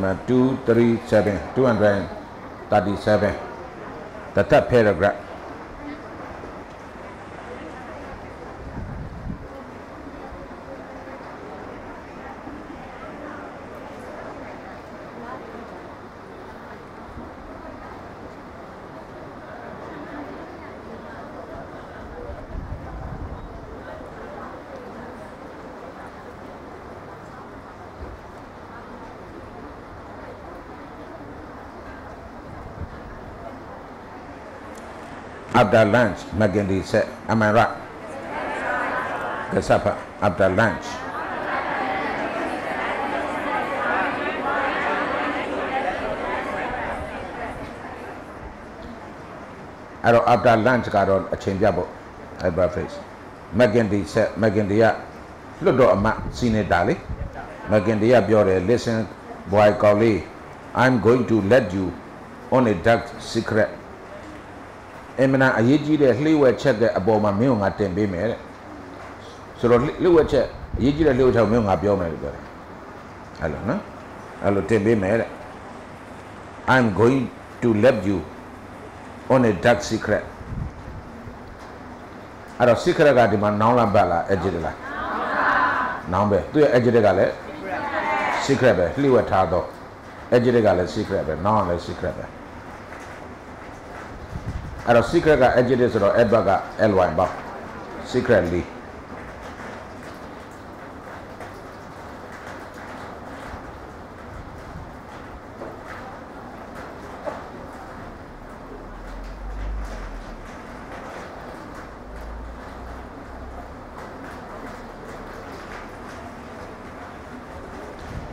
number 237 237 the third paragraph after lunch McGinty said am I right ကစပ်ဖ after lunch အဲ့တော့ after lunch ကတော့အချိန်ပြဖို့ hyper face McGinty said McGinty ကလွတ်တော်အမတ်စီနေတာလေ McGinty ကပြောတယ် listen boy ကောလေး I'm going to let you on a dark secret အင်မနာအရေးကြီးတဲ့လှိဝက်ချက်တဲ့အပေါ်မှာမင်းကငါတင်ပေးမယ်တဲ့ဆိုတော့လှိဝက်ချက်အရေးကြီးတဲ့လှိဝက်ချက်ကိုမင်းကငါပြောမယ်လို့ပြောတယ်အဲ့လိုနော်အဲ့လိုတင်ပေးမယ်တဲ့ I'm going to let you on a dark secret အဲ့တော့ secret ကဒီမှာနောင်းလာပတ်လား edge လားနောင်းပဲသူရဲ့ edge ကလည်း secret ပဲလှိဝက်ထားတော့ edge ကလည်း secret ပဲနောင်းလည်း secret ပဲ အဲ့တော့ secret က adjective ဆိုတော့ adverb က ly ပေါ့ secretly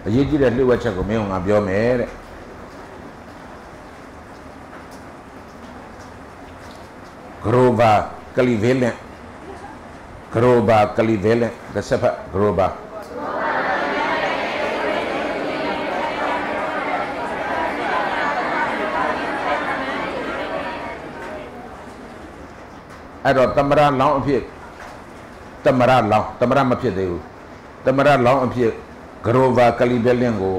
အရေးကြီးတဲ့လှုပ်ဝက်ချက်ကိုမင်းကငါပြောမယ်တဲ့ Grover Cleveland Grover Cleveland တစ်ဆက်ဖက် Grover အဲ့တော့တမရလောင်းအဖြစ်တမရလောင်းတမရမဖြစ်သေးဘူးတမရလောင်းအဖြစ် Grover Cleveland ကို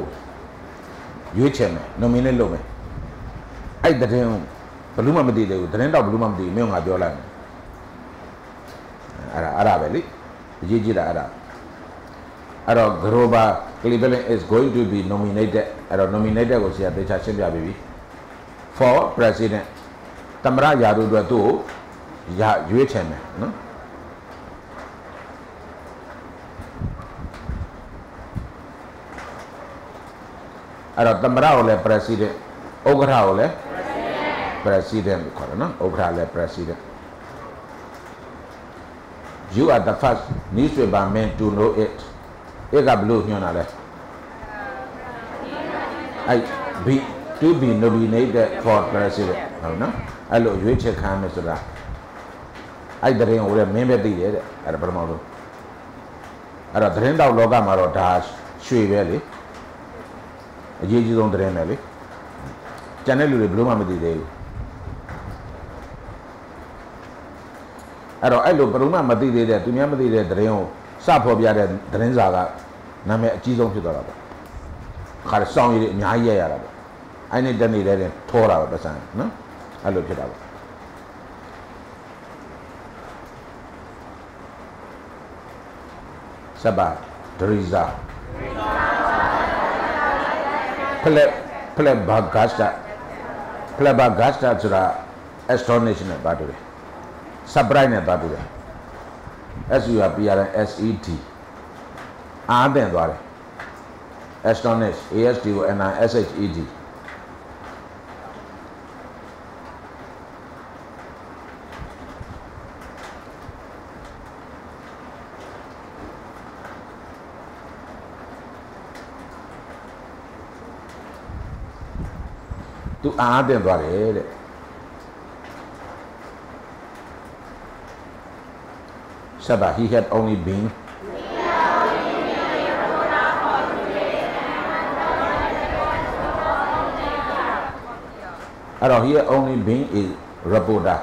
ရွေးချယ်မယ် nominate လုပ်မယ်အဲ့တဲ့တဲ့ ဘလူးမှမသိသေးဘူးသတင်းတော့ဘလူးမှမသိဘူးမင်းကငါပြောလိုက်မယ်အဲ့ဒါအဲ့ဒါပဲလေအရေးကြီးတာအဲ့ဒါအဲ့တော့ Grover Cleveland is going to be nominated အဲ့တော့ nominated ကိုဆရာတေချာရှင်းပြပေးပြီ for president သမ္မတရာထူးအတွက်သူ့ကိုရရွေးချယ်မယ်နော်အဲ့တော့သမ္မတကိုလည်း president ဥက္ကဋ္ဌကိုလည်း president လို့ခေါ်တယ်နော်ဥက္ကဋ္ဌလည်း president you are the first newspaper man to know it ဧကဘလို့ညွှန်တာလဲအဲ့ be to be nominated for president ဟုတ်နော်အဲ့လိုရွေးချယ်ခံမယ်ဆိုတာအဲ့တရင်ဟိုလည်းမင်းပဲသိတယ်တဲ့အဲ့ဒါပထမဆုံးအဲ့တော့သတင်းတောက်လောကမှာတော့ဒါရွှေပဲလေအရေးကြီးဆုံးသတင်းပဲလေကျန်တဲ့လူတွေဘယ်လို့မှမသိသေးဘူး အဲ့တော့အဲ့လိုဘယ်လို့မှမသိသေးတဲ့သူများမသိတဲ့သတင်းကိုစဖော်ပြတဲ့သတင်းစာကနာမည်အကြီးဆုံးဖြစ်သွားတာပေါ့ခါရစောင်းရည်အများကြီးရရတာပေါ့အဲ့နဲ့တနေ့တည်းထောတာပဲပတ်စံနော်အဲ့လိုဖြစ်တာပေါ့စပါဒရီဇာဖလက်ဖလက်ဘာဂတ်တာဖလက်ဘာဂတ်တာဆိုတာ astonishing နဲ့ပါတယ် surprise နဲ့သွားတူတယ် S U R P R S E T အားတင်သွားတယ် astonish A S T O N I S H E D သူအားတင်သွားတယ်တဲ့ Sabah, he had only been I don't he had only been a reporter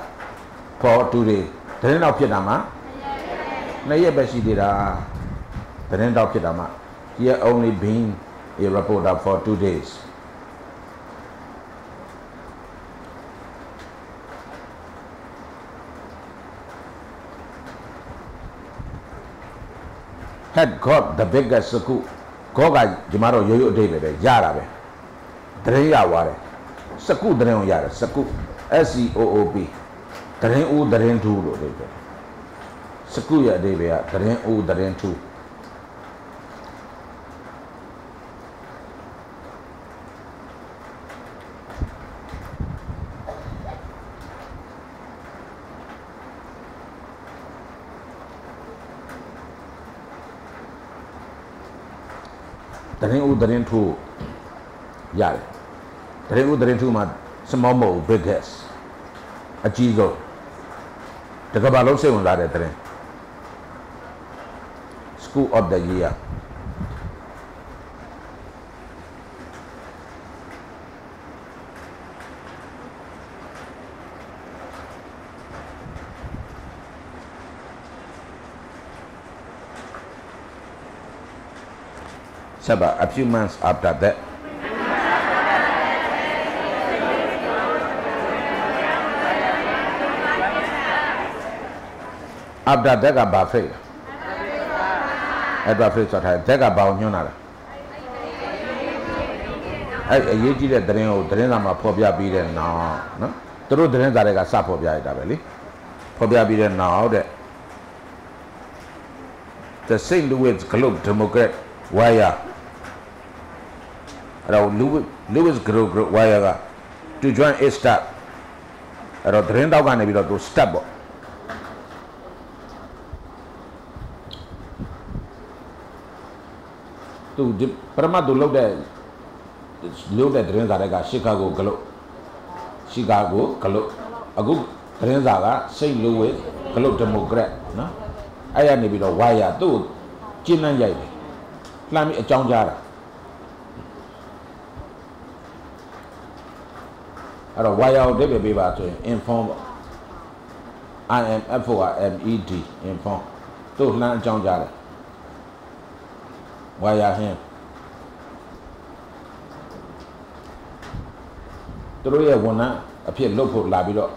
for today သတင်းတော့ဖြစ်တာမှာနှစ်ရက်ပဲရှိသေးတာသတင်းတော့ဖြစ်တာမှာ he had only been a reporter for two days. Had got the biggest စကုဂောကဒီမှာတော့ရိုးရိုးအတိတ်ပဲပဲရတာပဲတရင်ရသွားတယ်စကုတရင်ကိုရတယ်စကု S C O O P တရင်ဦးတရင်ထူလို့အတိတ်ပဲစကုရဲ့အတိတ်ပဲကတရင်ဦးတရင်ထူ တရင်ဦးတရင်ထူရတယ်တရင်ဦးတရင်ထူမှာ small မဟုတ် biggest အကြီးဆုံးတကဘာလုံးစိတ်ဝင်စားတဲ့တရင် school of the year ဆက်ပါ a few months after that after that ကဘာ phrase အဲ့ဒါ phrase ဆိုတာ that ကဘာကိုညွှန်းတာလဲအဲ့အရေးကြီးတဲ့သတင်းကိုသတင်းစာမှာဖော်ပြပြီးတဲ့နောက်နော်သူတို့သတင်းစာတွေကစဖော်ပြရတာပဲလေဖော်ပြပြီးတဲ့နောက်တဲ့ the St. Louis Globe Democrat wire အဲ့တော့ Louis Louis Globe wire က to join a start အဲ့တော့သတင်းတောက်ကနေပြီးတော့သူ step ပေါ့သူဒီပရမတ်သူလောက်တဲ့လောက်တဲ့သတင်းစာတွေကရှီကာဂိုဂလုတ်ရှီကာဂိုဂလုတ်အခုသတင်းစာကစိတ်လိုဝဲဂလုတ်ဒီမိုကရက်နော်အဲ့ရနေပြီးတော့ဝါယာသူ့ကိုကျင်းနှံ့ရိုက်တယ်လှမ်းပြီးအကြောင်းကြားတာ အဲ့တော့ဝါယာကိုတိတ်ပဲပေးပါဆိုရင် inform ပေါ့ IMF က MED inform သူ့လှမ်းအကြောင်းကြားတယ်ဝါယာဟင်းသူတို့ရဲ့ဝန်ထမ်းအဖြစ်လုပ်ဖို့လာပြီးတော့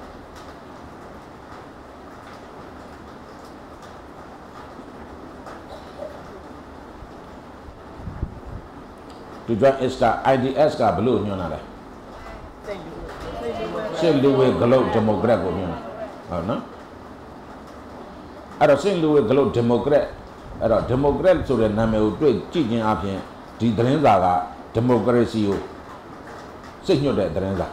ဒီ joint extra IDS ကဘလို့ညွှန်းလာလဲ စင်လူဝေဂလုတ်ဒီမိုကရက်ကိုညွှန်းတာဟုတ်နော်အဲ့တော့စင်လူဝေဂလုတ်ဒီမိုကရက်အဲ့တော့ဒီမိုကရက်ဆိုတဲ့နာမည်ကိုတွေ့ကြည့်ခြင်းအပြင်ဒီသတင်းစာကဒီမိုကရေစီကိုစိတ်ညွတ်တဲ့သတင်းစာ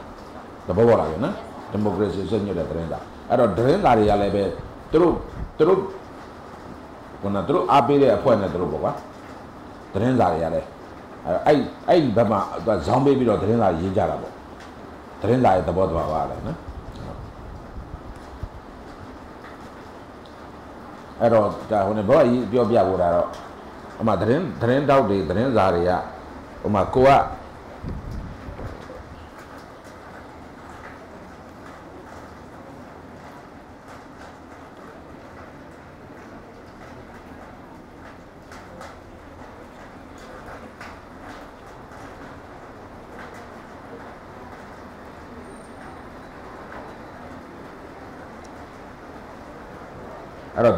သဘောပေါက်လားဗျနော်ဒီမိုကရေစီစိတ်ညွတ်တဲ့သတင်းစာအဲ့တော့သတင်းစာတွေကလည်းပဲသူတို့သူတို့ခုနသူတို့အားပေးတဲ့အဖွဲ့နဲ့သူတို့ပေါ့ကွာသတင်းစာတွေကလည်းအဲ့အဲ့ဘက်မှာသူဇောင်းပေးပြီးတော့သတင်းစာရေးကြတာပေါ့ သတင်းစာရဲ့သဘောတရားပါလေနော်အဲ့တော့ဒါဟိုနေဘောကြီးပြောပြဖို့တာတော့အမှသတင်းသတင်းတောက်တွေသတင်းစာတွေကဟိုမှာကိုက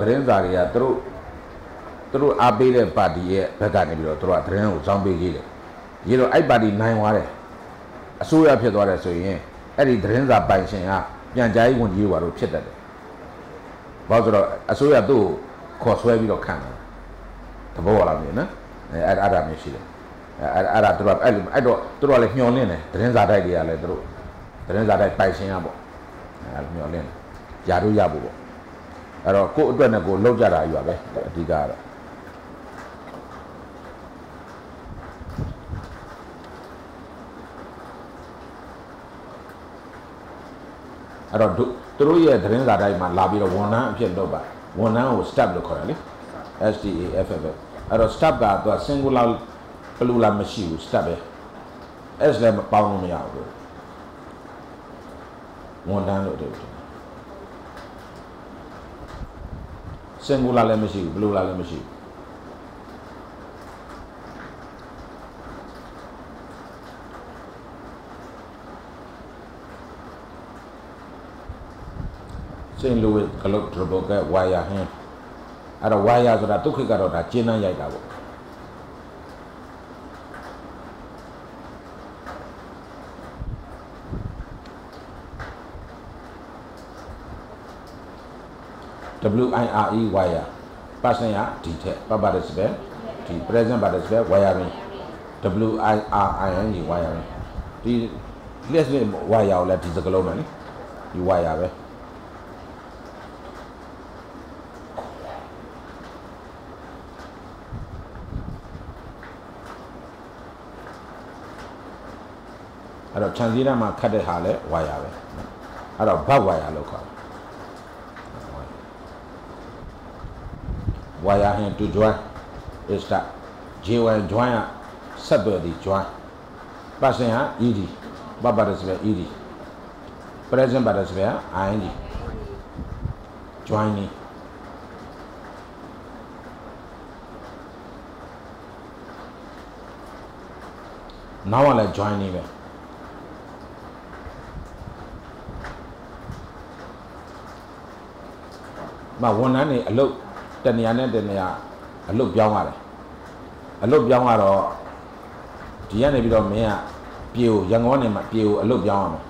သတင်းစာတွေကသူတို့သူတို့အားပေးတဲ့ပါတီရဲ့ဘက်ကနေပြီးတော့သူတို့ကသတင်းကိုစောင်းပေးကြီးတယ်ရေးတော့အဲ့ပါတီနိုင်သွားတယ်အစိုးရဖြစ်သွားတယ်ဆိုရင်အဲ့ဒီသတင်းစာပိုင်ရှင်ကပြန်ကြားရေးဝန်ကြီးဘာလို့ဖြစ်တတ်တယ်ဘာလို့ဆိုတော့အစိုးရသူ့ကိုခေါ်ဆွဲပြီးတော့ခံတယ်သဘောလားမြေနော်အဲအဲ့အဲ့ဒါမျိုးရှိတယ်အဲ့အဲ့ဒါသူတို့အဲ့အဲ့တော့သူတို့ကလည်းမျောလင့်တယ်သတင်းစာတိုက်တွေကလည်းသူတို့သတင်းစာတိုက်ပိုင်ရှင်ကပေါ့အဲ့မျောလင့်တယ်ຢာတို့ရဖို့ပေါ့ အဲ့တော့ကိုယ့်အတွက်နဲ့ကိုယ်လောက်ကြတာယူပါပဲအဓိကကတော့အဲ့တော့သူတို့ရဲ့သတင်းစာတိုင်းမှာလာပြီးတော့ဝန်ထမ်းအဖြစ်လုပ်ပါဝန်ထမ်းကို staff လို့ခေါ်တယ်လေ STAFF ပဲအဲ့တော့ staff ကသူက singular plural မရှိဘူး staff ပဲ S လည်းမပေါင်းလို့မရဘူးဝန်ထမ်းလို့တယ် စင်ဂူလာလည်းမရှိဘူးဘလူလာလည်းမရှိဘူးစင်လူဝစ်ဂလုတ်ဒရဘကဝါယာဟင်းအဲ့တော့ဝါယာဆိုတာဒုက္ခကတော့ဒါကျင်းနှံ့ရိုက်တာပေါ့ W I R E wire person ရဒီထက် participle ဒီ present participle wiring W I R I N G wiring ဒီ list နဲ့ wire ကိုလည်းဒီစကလုံးပဲလေဒီ wire ပဲအဲ့တော့ခြံစည်းတန်းမှာခတ်တဲ့ဟာလဲ wire ပဲအဲ့တော့ back wire လို့ခေါ်တယ် wire hand to join is that J1 join ကဆက်သွယ်ဒီ join person ဟာ ed ဘဘရစပဲ ed present ဘရစပဲ ing join နီနောက်ကလည်း join နီပဲမဝန်ထမ်းနေအလုပ် တနေရာနဲ့တနေရာအလုတ်ပြောင်းရတယ်အလုတ်ပြောင်းကတော့ဒီကနေပြီးတော့မင်းကပြေကိုရန်ကုန်ကနေမှပြေကိုအလုတ်ပြောင်းရမယ်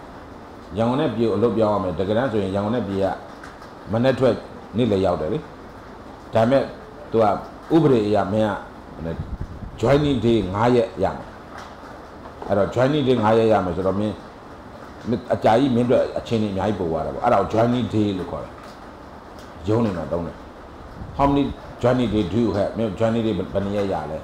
ရန်ကုန်နဲ့ပြေကိုအလုတ်ပြောင်းရမယ်တကယ်တမ်းဆိုရင်ရန်ကုန်နဲ့ပြေကမနေ့ထွက်နေ့လည်းရောက်တယ်လေဒါပေမဲ့သူကဥပဒေအရမင်းက joining day 9ရက်ရမယ်အဲ့တော့ joining day 9ရက်ရမယ်ဆိုတော့မင်းအကြာကြီးမင်းတို့အချင်းကြီးအများကြီးပို့သွားတာပေါ့အဲ့ဒါကို joining day လို့ခေါ်တယ်ရုံးနေမှာတုံးတယ် how many journey day do you have မြို့ journey day ဘယ်နည်းရလဲ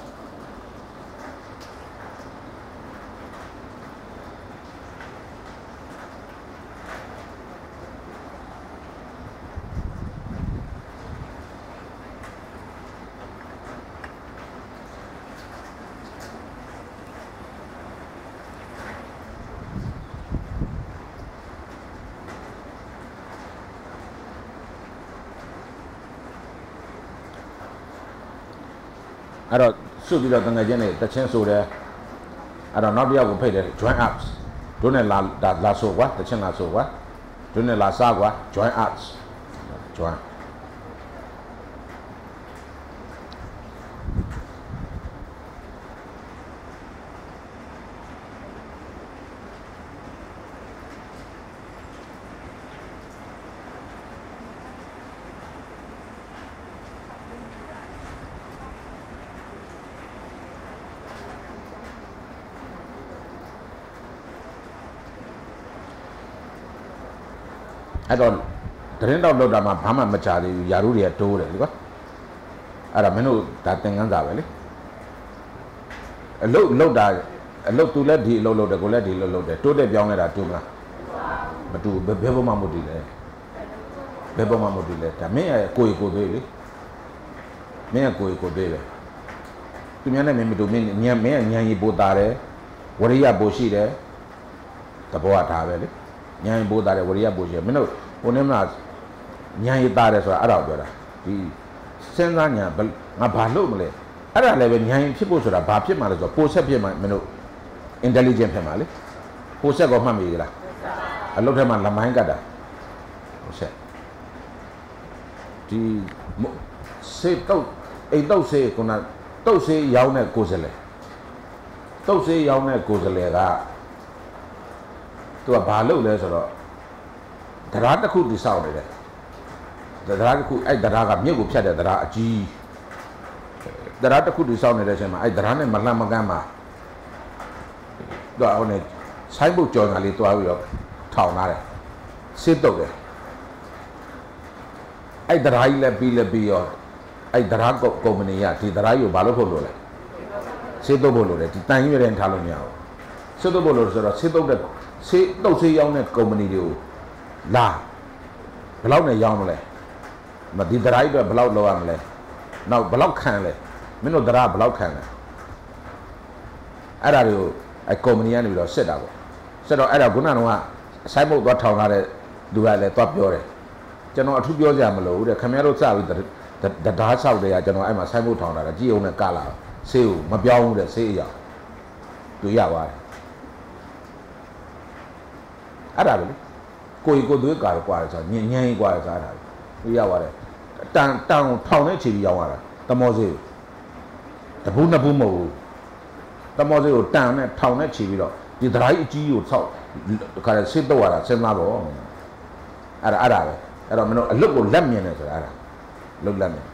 အဲ့တော့စွတ် ပြီးတော့တငယ်ချင်းတွေတချင်းဆိုတယ်အဲ့တော့နောက်တစ်ယောက်ကိုဖိတ်တယ် join ups တို့နဲ့လာဒါလာဆိုကွာတချင်းလာဆိုကွာတို့နဲ့လာစားကွာ join ups join အဲ့တော့တရင်တော့လောက်တာမှဘာမှမချသေးဘူးယာရုတွေကတိုးတယ်လေကွာအဲ့ဒါမင်းတို့ဒါသင်ခန်းစာပဲလေအလုတ်လောက်တာအလုတ်သူလည်းဒီအလုတ်လောက်တယ်ကိုလည်းဒီအလုတ်လောက်တယ်တိုးတက်ပြောင်းလဲတာတိုးမလားမတူဘယ်ဘယ်ပေါ်မှမတူလဲဘယ်ပေါ်မှမတူလဲဒါမင်းရဲ့ကိုယ်ကိုယ်သေးလေမင်းရဲ့ကိုယ်ကိုယ်သေးပဲသူများနဲ့မင်းမတူမင်းညံမင်းရဲ့ညံရီပိုတာတယ်ဝရိယပိုရှိတယ်တဘောကထားပဲလေညံရီပိုတာတယ်ဝရိယပိုရှိတယ်မင်းတို့ ဟိုနေ့မှညံရီတာတယ်ဆိုတာအဲ့ဒါကိုပြောတာဒီစဉ်းစားညာဘယ်ငါဘာလုပ်မလဲအဲ့ဒါလည်းပဲညံရီဖြစ်ဖို့ဆိုတာဘာဖြစ်မှလဲဆိုတော့ပိုဆက်ဖြစ်မှမင်းတို့ intelligent ဖြစ်မှာလေပိုဆက်ကောမှတ်မိကြလားအလုပ်ထဲမှာလမိုင်းကတ်တာပိုဆက်ဒီစေတုတ်အိတ်တုတ်စေခုနတုတ်စေရောင်းတဲ့ကိုယ်စလဲတုတ်စေရောင်းတဲ့ကိုယ်စလဲကသူကဘာလုပ်လဲဆိုတော့ တရားတစ်ခုတိဆောက်နေတယ်တရားတစ်ခုအဲ့တရားကမြစ်ကိုဖြတ်တဲ့တရားအကြီးတရားတစ်ခုတိဆောက်နေတဲ့အချိန်မှာအဲ့တရားနဲ့မလှမ်းမကမ်းမှာသူကဟိုနေဆိုင်ဘုတ်ကြော်ညာလေးတွားပြီးတော့ထောင်လာတယ်စစ်တုတ်တယ်အဲ့တရားကြီးလည်းပြီးလည်းပြီးရောအဲ့တရားကုမ္ပဏီကဒီတရားကြီးကိုဘာလို့ဖို့လို့လဲစစ်တုတ်ဖို့လို့လဲဒီတန်ရွေးတဲ့ထားလို့မရဘူးစစ်တုတ်ဖို့လို့ဆိုတော့စစ်တုတ်တဲ့စေးတုတ်စေးရောင်းတဲ့ကုမ္ပဏီတွေကို လာဘယ်လောက်နဲ့ရောင်းမလဲမဒီဒရိုက်အတွက်ဘယ်လောက်လောက်ရမလဲနောက်ဘယ်လောက်ခံလဲမင်းတို့ဒရာဘယ်လောက်ခံလဲအဲ့ဒါတွေကိုအဲကုမ္ပဏီကနေပြီးတော့စစ်တာပေါ့စစ်တော့အဲ့ဒါခုနကတော့ဆိုင်ဘုတ်သွားထောင်လာတဲ့လူကလည်းသွားပြောတယ်ကျွန်တော်အထူးပြောကြမလို့တဲ့ခင်ဗျားတို့စပြီးတဒါးဆောက်တယ်ကကျွန်တော်အဲ့မှာဆိုင်ဘုတ်ထောင်လာတာကြည်အောင်နဲ့ကလာဆေးကိုမပြောင်းဘူးတဲ့ဆေးအရာသူရသွားတယ်အဲ့ဒါပဲလေ ကိုကြီးကိုသွေးကာကွာတယ်ဆိုတာညဉ့်ညဉ့်ကွာတယ်စားတာပြရပါတယ်တန်တန်ထောင်နဲ့ခြေပြီးရောက်လာတာတမောစေးတဘူးနှစ်ဘူးမဟုတ်ဘူးတမောစေးကိုတန်နဲ့ထောင်နဲ့ခြေပြီးတော့ဒီဒရိုက်အကြီးကိုဆောက်တခါစစ်တော့ရတာစဉ်းစားပေါ့အဲ့ဒါအဲ့ဒါပဲအဲ့တော့မင်းတို့အလုတ်ကိုလက်မြင်တယ်ဆိုတာအဲ့ဒါလုတ်လက်မြင်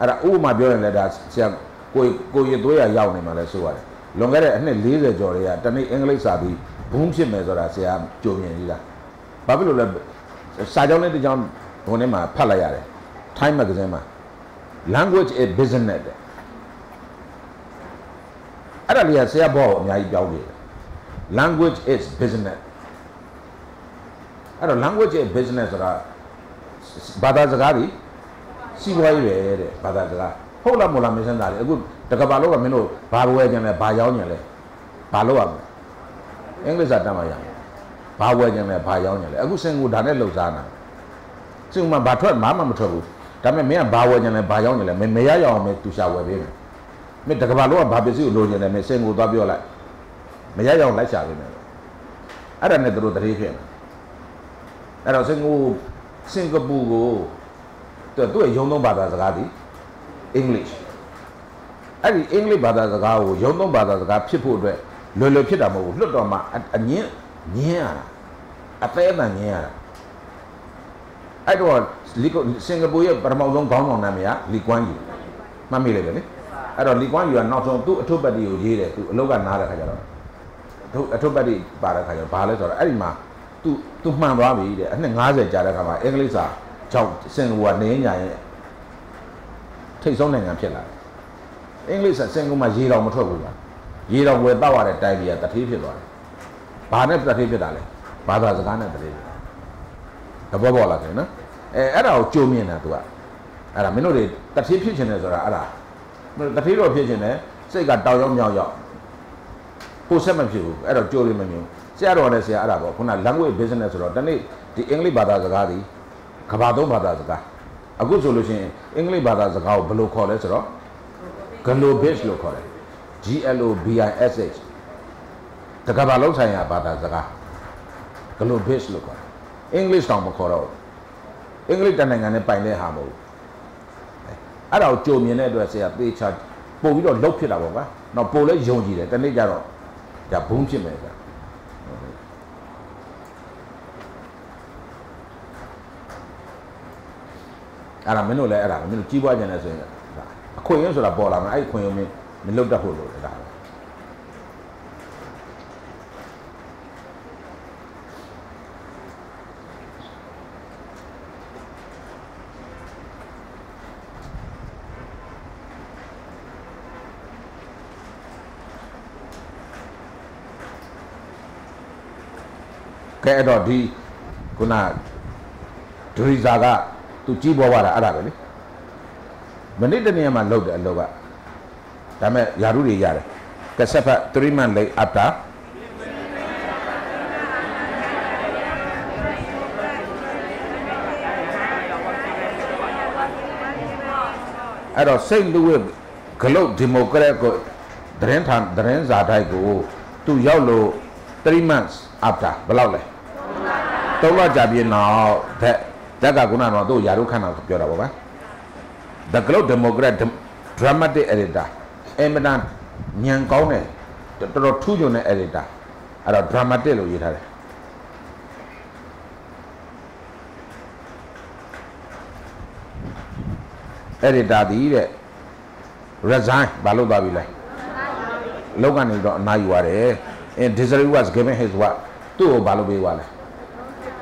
အဲ့ဒါဥပမာပြောရင်လည်းဒါဆရာကိုကိုရသွေးရရောက်နေမှလည်းဆိုရတယ်လွန်ခဲ့တဲ့အနှစ်40ကျော်တွေကတနေ့အင်္ဂလိပ်စာပြီးဘုံဖြစ်မယ်ဆိုတာဆရာကြုံမြင်ကြီးလား ဘာဖြစ်လို့လဲစာကြောင်းလေးတစ်ကြောင်းဘုံထဲမှာဖတ်လိုက်ရတယ် Time magazine မှာ language is business တဲ့အဲ့ဒါလေးကဆရာဘောအများကြီးပြောင်းနေတယ် language is business အဲ့တော့ language is business ဆိုတာဘာသာစကားတွေစီးပွားရေးပဲတဲ့ဘာသာစကားဟုတ်လားမဟုတ်လားမစမ်းတာလေအခုတကဘာလို့ကမင်းတို့ဘာဝဲကြံလဲဘာရောင်းကြံလဲဘာလို့ရမလဲအင်္ဂလိပ်စာတတ်မှရမယ် ဘာဝဲကြံလဲဘာရောင်းကြံလဲအခုစင်ကိုဒါနဲ့လှုပ်ရှားနေတာစင်ကမှဘာထွက်မှမမထွက်ဘူးဒါပေမဲ့မင်းကဘာဝဲကြံလဲဘာရောင်းကြံလဲမင်းမရရအောင်မင်းသူရှာဝယ်ပေးမယ်မင်းတကဘာလို့ကဘာပစ္စည်းကိုလိုချင်တယ်မင်းစင်ကိုသွားပြောလိုက်မရရအောင်လိုက်ရှာပေးမယ်အဲ့ဒါနဲ့တို့တရေဖြစ်နေအဲ့တော့စင်ကိုစင်ကာပူကိုသူသူ့ရဲ့ရုံးသုံးဘာသာစကားဒီ English အဲ့ဒီအင်္ဂလိပ်ဘာသာစကားကိုရုံးသုံးဘာသာစကားဖြစ်ဖို့အတွက်လွယ်လွယ်ဖြစ်တာမဟုတ်ဘူးလွတ်တော်မှာအငင်း ငင်းရတာအသေးအံငင်းရတာအဲ့တော့လီစင်ကာပူရဲ့ပထမဆုံးခေါင်းဆောင်နာမည်ကလီကွမ်ယူမှတ်မိလိုက်တယ်လေအဲ့တော့လီကွမ်ယူကနောက်ဆုံးသူ့အထုပ်ပတ်တီကိုရေးတယ်သူအလုပ်ကနားတဲ့ခါကျတော့သူအထုပ်ပတ်တီပါတဲ့ခါကျတော့ဘာလဲဆိုတော့အဲ့ဒီမှာသူသူမှန်သွားပြီတဲ့အနှစ်90ကြာတဲ့ခါမှာအင်္ဂလိပ်စာကြောင့်စင်ကာပူကနေညာရဲ့ထိတ်ဆုံးနိုင်ငံဖြစ်လာတယ်အင်္ဂလိပ်စာစင်ကာပူမှာရေတော်မထွက်ဘူးလားရေတော်ဝယ်တောက်ရတဲ့တိုင်းပြည်ကတထေးဖြစ်သွားတယ် ဘာနဲ့တထေးဖြစ်တာလဲဘာသာစကားနဲ့တထေးဖြစ်တာတဘောပေါ်လာတယ်နော်အဲအဲ့ဒါကိုကြိုးမြင်တာသူကအဲ့ဒါမင်းတို့တွေတထေးဖြစ်ချင်တယ်ဆိုတာအဲ့ဒါတထေးတော့ဖြစ်ချင်တယ်စိတ်ကတောက်ရောက်မြောက်ရောက်ကိုဆက်မဖြစ်ဘူးအဲ့တော့ကြိုးလေးမမြင်ဆရာတော်နဲ့ဆရာအဲ့ဒါပေါ့ခုန language business ဆိုတော့တနေ့ဒီအင်္ဂလိပ်ဘာသာစကားဒီကဘာသုံးဘာသာစကားအခုဆိုလို့ရှိရင်အင်္ဂလိပ်ဘာသာစကားကိုဘယ်လိုခေါ်လဲဆိုတော့ globis လို့ခေါ်တယ် G L O B I S H တကဘာလုံးဆိုင်ရာဘာသာစကား globis လို့ခေါ်တယ် English တောင်မခေါ်တော့ဘူးအင်္ဂလိပ်တနိုင်ငံနဲ့ပိုင်တဲ့ဟာမဟုတ်ဘူးအဲ့ဒါကိုကြုံမြင်တဲ့အတွက်ဆရာသေချာပို့ပြီးတော့လှုပ်ဖြစ်တာပေါ့ကွာတော့ပို့လဲယုံကြည်တယ်တနေ့ကျတော့ဒါဘုံဖြစ်မယ်ကွာအဲ့ဒါမင်းတို့လည်းအဲ့ဒါမင်းတို့ကြီးပွားကြတယ်ဆိုရင်အခွင့်အရေးဆိုတာပေါ်လာမှာအဲ့ဒီခွင့်အရေးမင်းမလွတ်တတ်ဖို့လို့ဒါပဲ ကဲအဲ့တော့ဒီခုနဒရီဇာကသူကြီးပေါ်သွားတာအဲ့ဒါပဲလေမနစ်တနေ့မှလောက်တယ်အလောက်ကဒါမဲ့ယာရုတွေရတယ်ကဆက်ဖတ်3 month late after အဲ့တော့စိတ်လူဝဲဂလုတ်ဒီမိုကရက်ကိုသတင်းထန်သတင်းစာတိုက်ကိုသူရောက်လို့3 months after ဘယ်လောက်လဲ 3လကြာပြင်းတော့တဲ့တက်ကကုနာတော့သူ့ယာရုခန့်တော့ပြောတာပေါ့ဗျာ The Globe Democrat Dramatic Editor အင်မတန်ညံကောင်းတယ်တော်တော်ထူးချွန်တဲ့ editor အဲ့တော့ dramatic လို့ရေးထားတယ် editor ဒီတဲ့ resign ဘာလို့သွားပြီလဲအလုပ်ကနေတော့အနားယူရတယ် and Disraeli was given his work သူ့ကိုဘာလို့ပေးသွားလဲ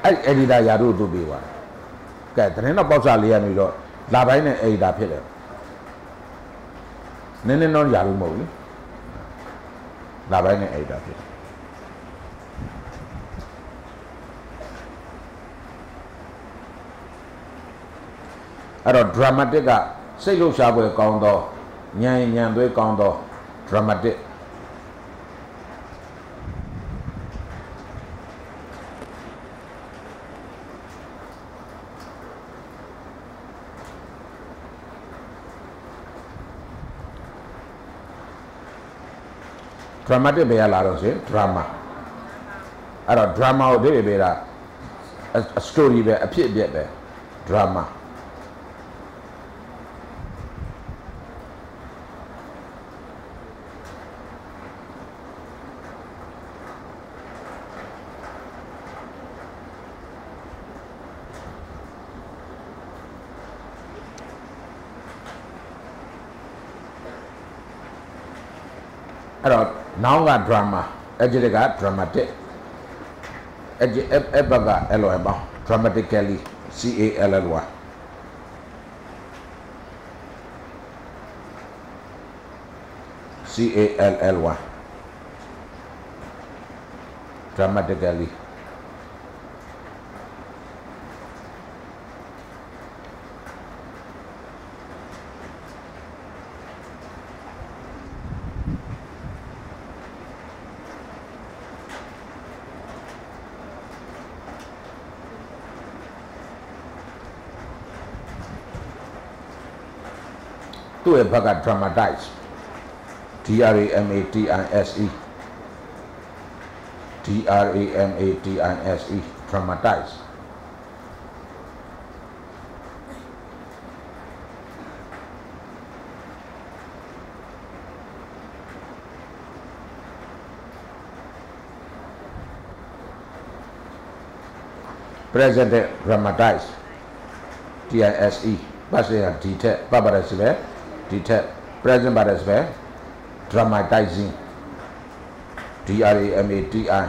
အဲ့ editor ယာတို့သူ့ပေးသွားတယ်ကဲသတင်းတော့ပေါက်စားလေးရနေတော့လာပိုင်းနဲ့ editor ဖြစ်တယ်နည်းနည်းတော့ယာတို့မဟုတ်ဘူးလေလာပိုင်းနဲ့ editor ဖြစ်တယ်အဲ့တော့ dramatic ကစိတ်လှုပ်ရှားပွဲကောင်းသောညံညံသွေးကောင်းသော dramatic ဒရမာတစ်ဘယ်ရလာတော့ဆိုရင်ဒရာမာအဲ့တော့ဒရာမာကိုဒိဗေပေးတာအစတိုရီပဲအဖြစ်အပျက်ပဲဒရာမာအဲ့တော့ noun က drama adjective က dramatic adjective adverb က LOM ပေါ့ dramatically C A L L Y C A L L Y dramatically သူ့ရဲ့ဘက် က dramatize D R A M A T I S E D R A M A T I S E dramatize ပ present dramatize T I S E ပတ်စရဒီထက်ပတ်ပါရစီပဲ ဒီထက် present ပါရစီပဲ dramatizing D R A M A T I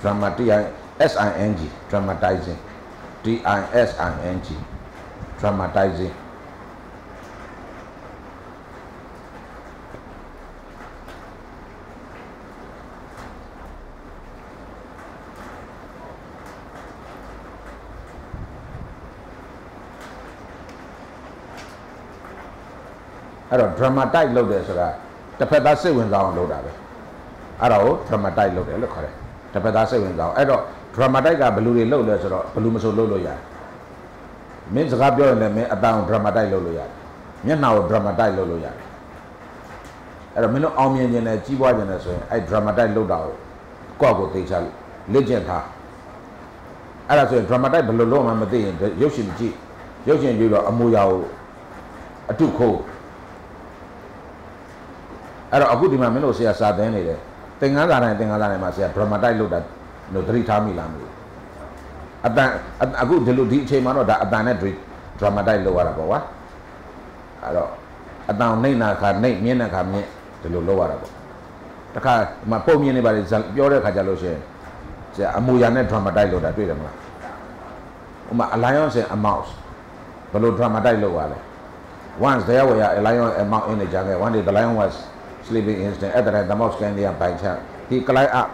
dramatic S I N G dramatizing D I S I N G dramatizing အဲ့တော့ dramatize လုပ်တယ်ဆိုတာတစ်ဖက်သားစိတ်ဝင်စားအောင်လုပ်တာပဲအဲ့ဒါကို dramatize လုပ်တယ်လို့ခေါ်တယ်တစ်ဖက်သားစိတ်ဝင်စားအောင်အဲ့တော့ dramatize ကဘယ်လူတွေလုပ်လဲဆိုတော့ဘယ်လူမဆိုလုပ်လို့ရတယ်မင်းစကားပြောရင်လည်းမင်းအတန်ကို dramatize လုပ်လို့ရတယ်မျက်နှာကို dramatize လုပ်လို့ရတယ်အဲ့တော့မင်းတို့အောင်မြင်ခြင်းနဲ့ကြီးပွားခြင်းနဲ့ဆိုရင်အဲ့ dramatize လုပ်တာကိုကိုယ့်ကိုသိချလေ့ကျင့်ထားအဲ့ဒါဆိုရင် dramatize ဘယ်လိုလုပ်မှမသိရင်ရုပ်ရှင်ကြည့်ရုပ်ရှင်ကြည့်တော့အမူအရာကိုအတုခိုး အဲ့တော့အခုဒီမှာမင်းတို့ဆရာစာသင်နေတယ်သင်္ကန်းစာတိုင်းသင်္ကန်းစာတိုင်းမှာဆရာ dramatize လုပ်တာလို့သတိထားမိလားမသိဘူးအတန်အခုဒီလိုဒီအချိန်မှာတော့ဒါအတန်နဲ့ dramatize လုပ်ရတာပေါ့ကွာအဲ့တော့အတန်နှိမ့်နာခါနှိမ့်မြင့်တဲ့ခါမြင့်ဒီလိုလုပ်ရတာပေါ့တခါဒီမှာပုံမြင်နေပါလေပြောတဲ့ခါကြလို့ရှိရင်ဆရာအမူအရာနဲ့ dramatize လုပ်တာတွေ့တယ်မလားဥမာ alliance and a mouse ဘယ်လို dramatize လုပ်ရလဲ once there were a lion and a mouse in the jungle one day the lion was sleeping instant. At the time, the mouse came there by chance. He climbed up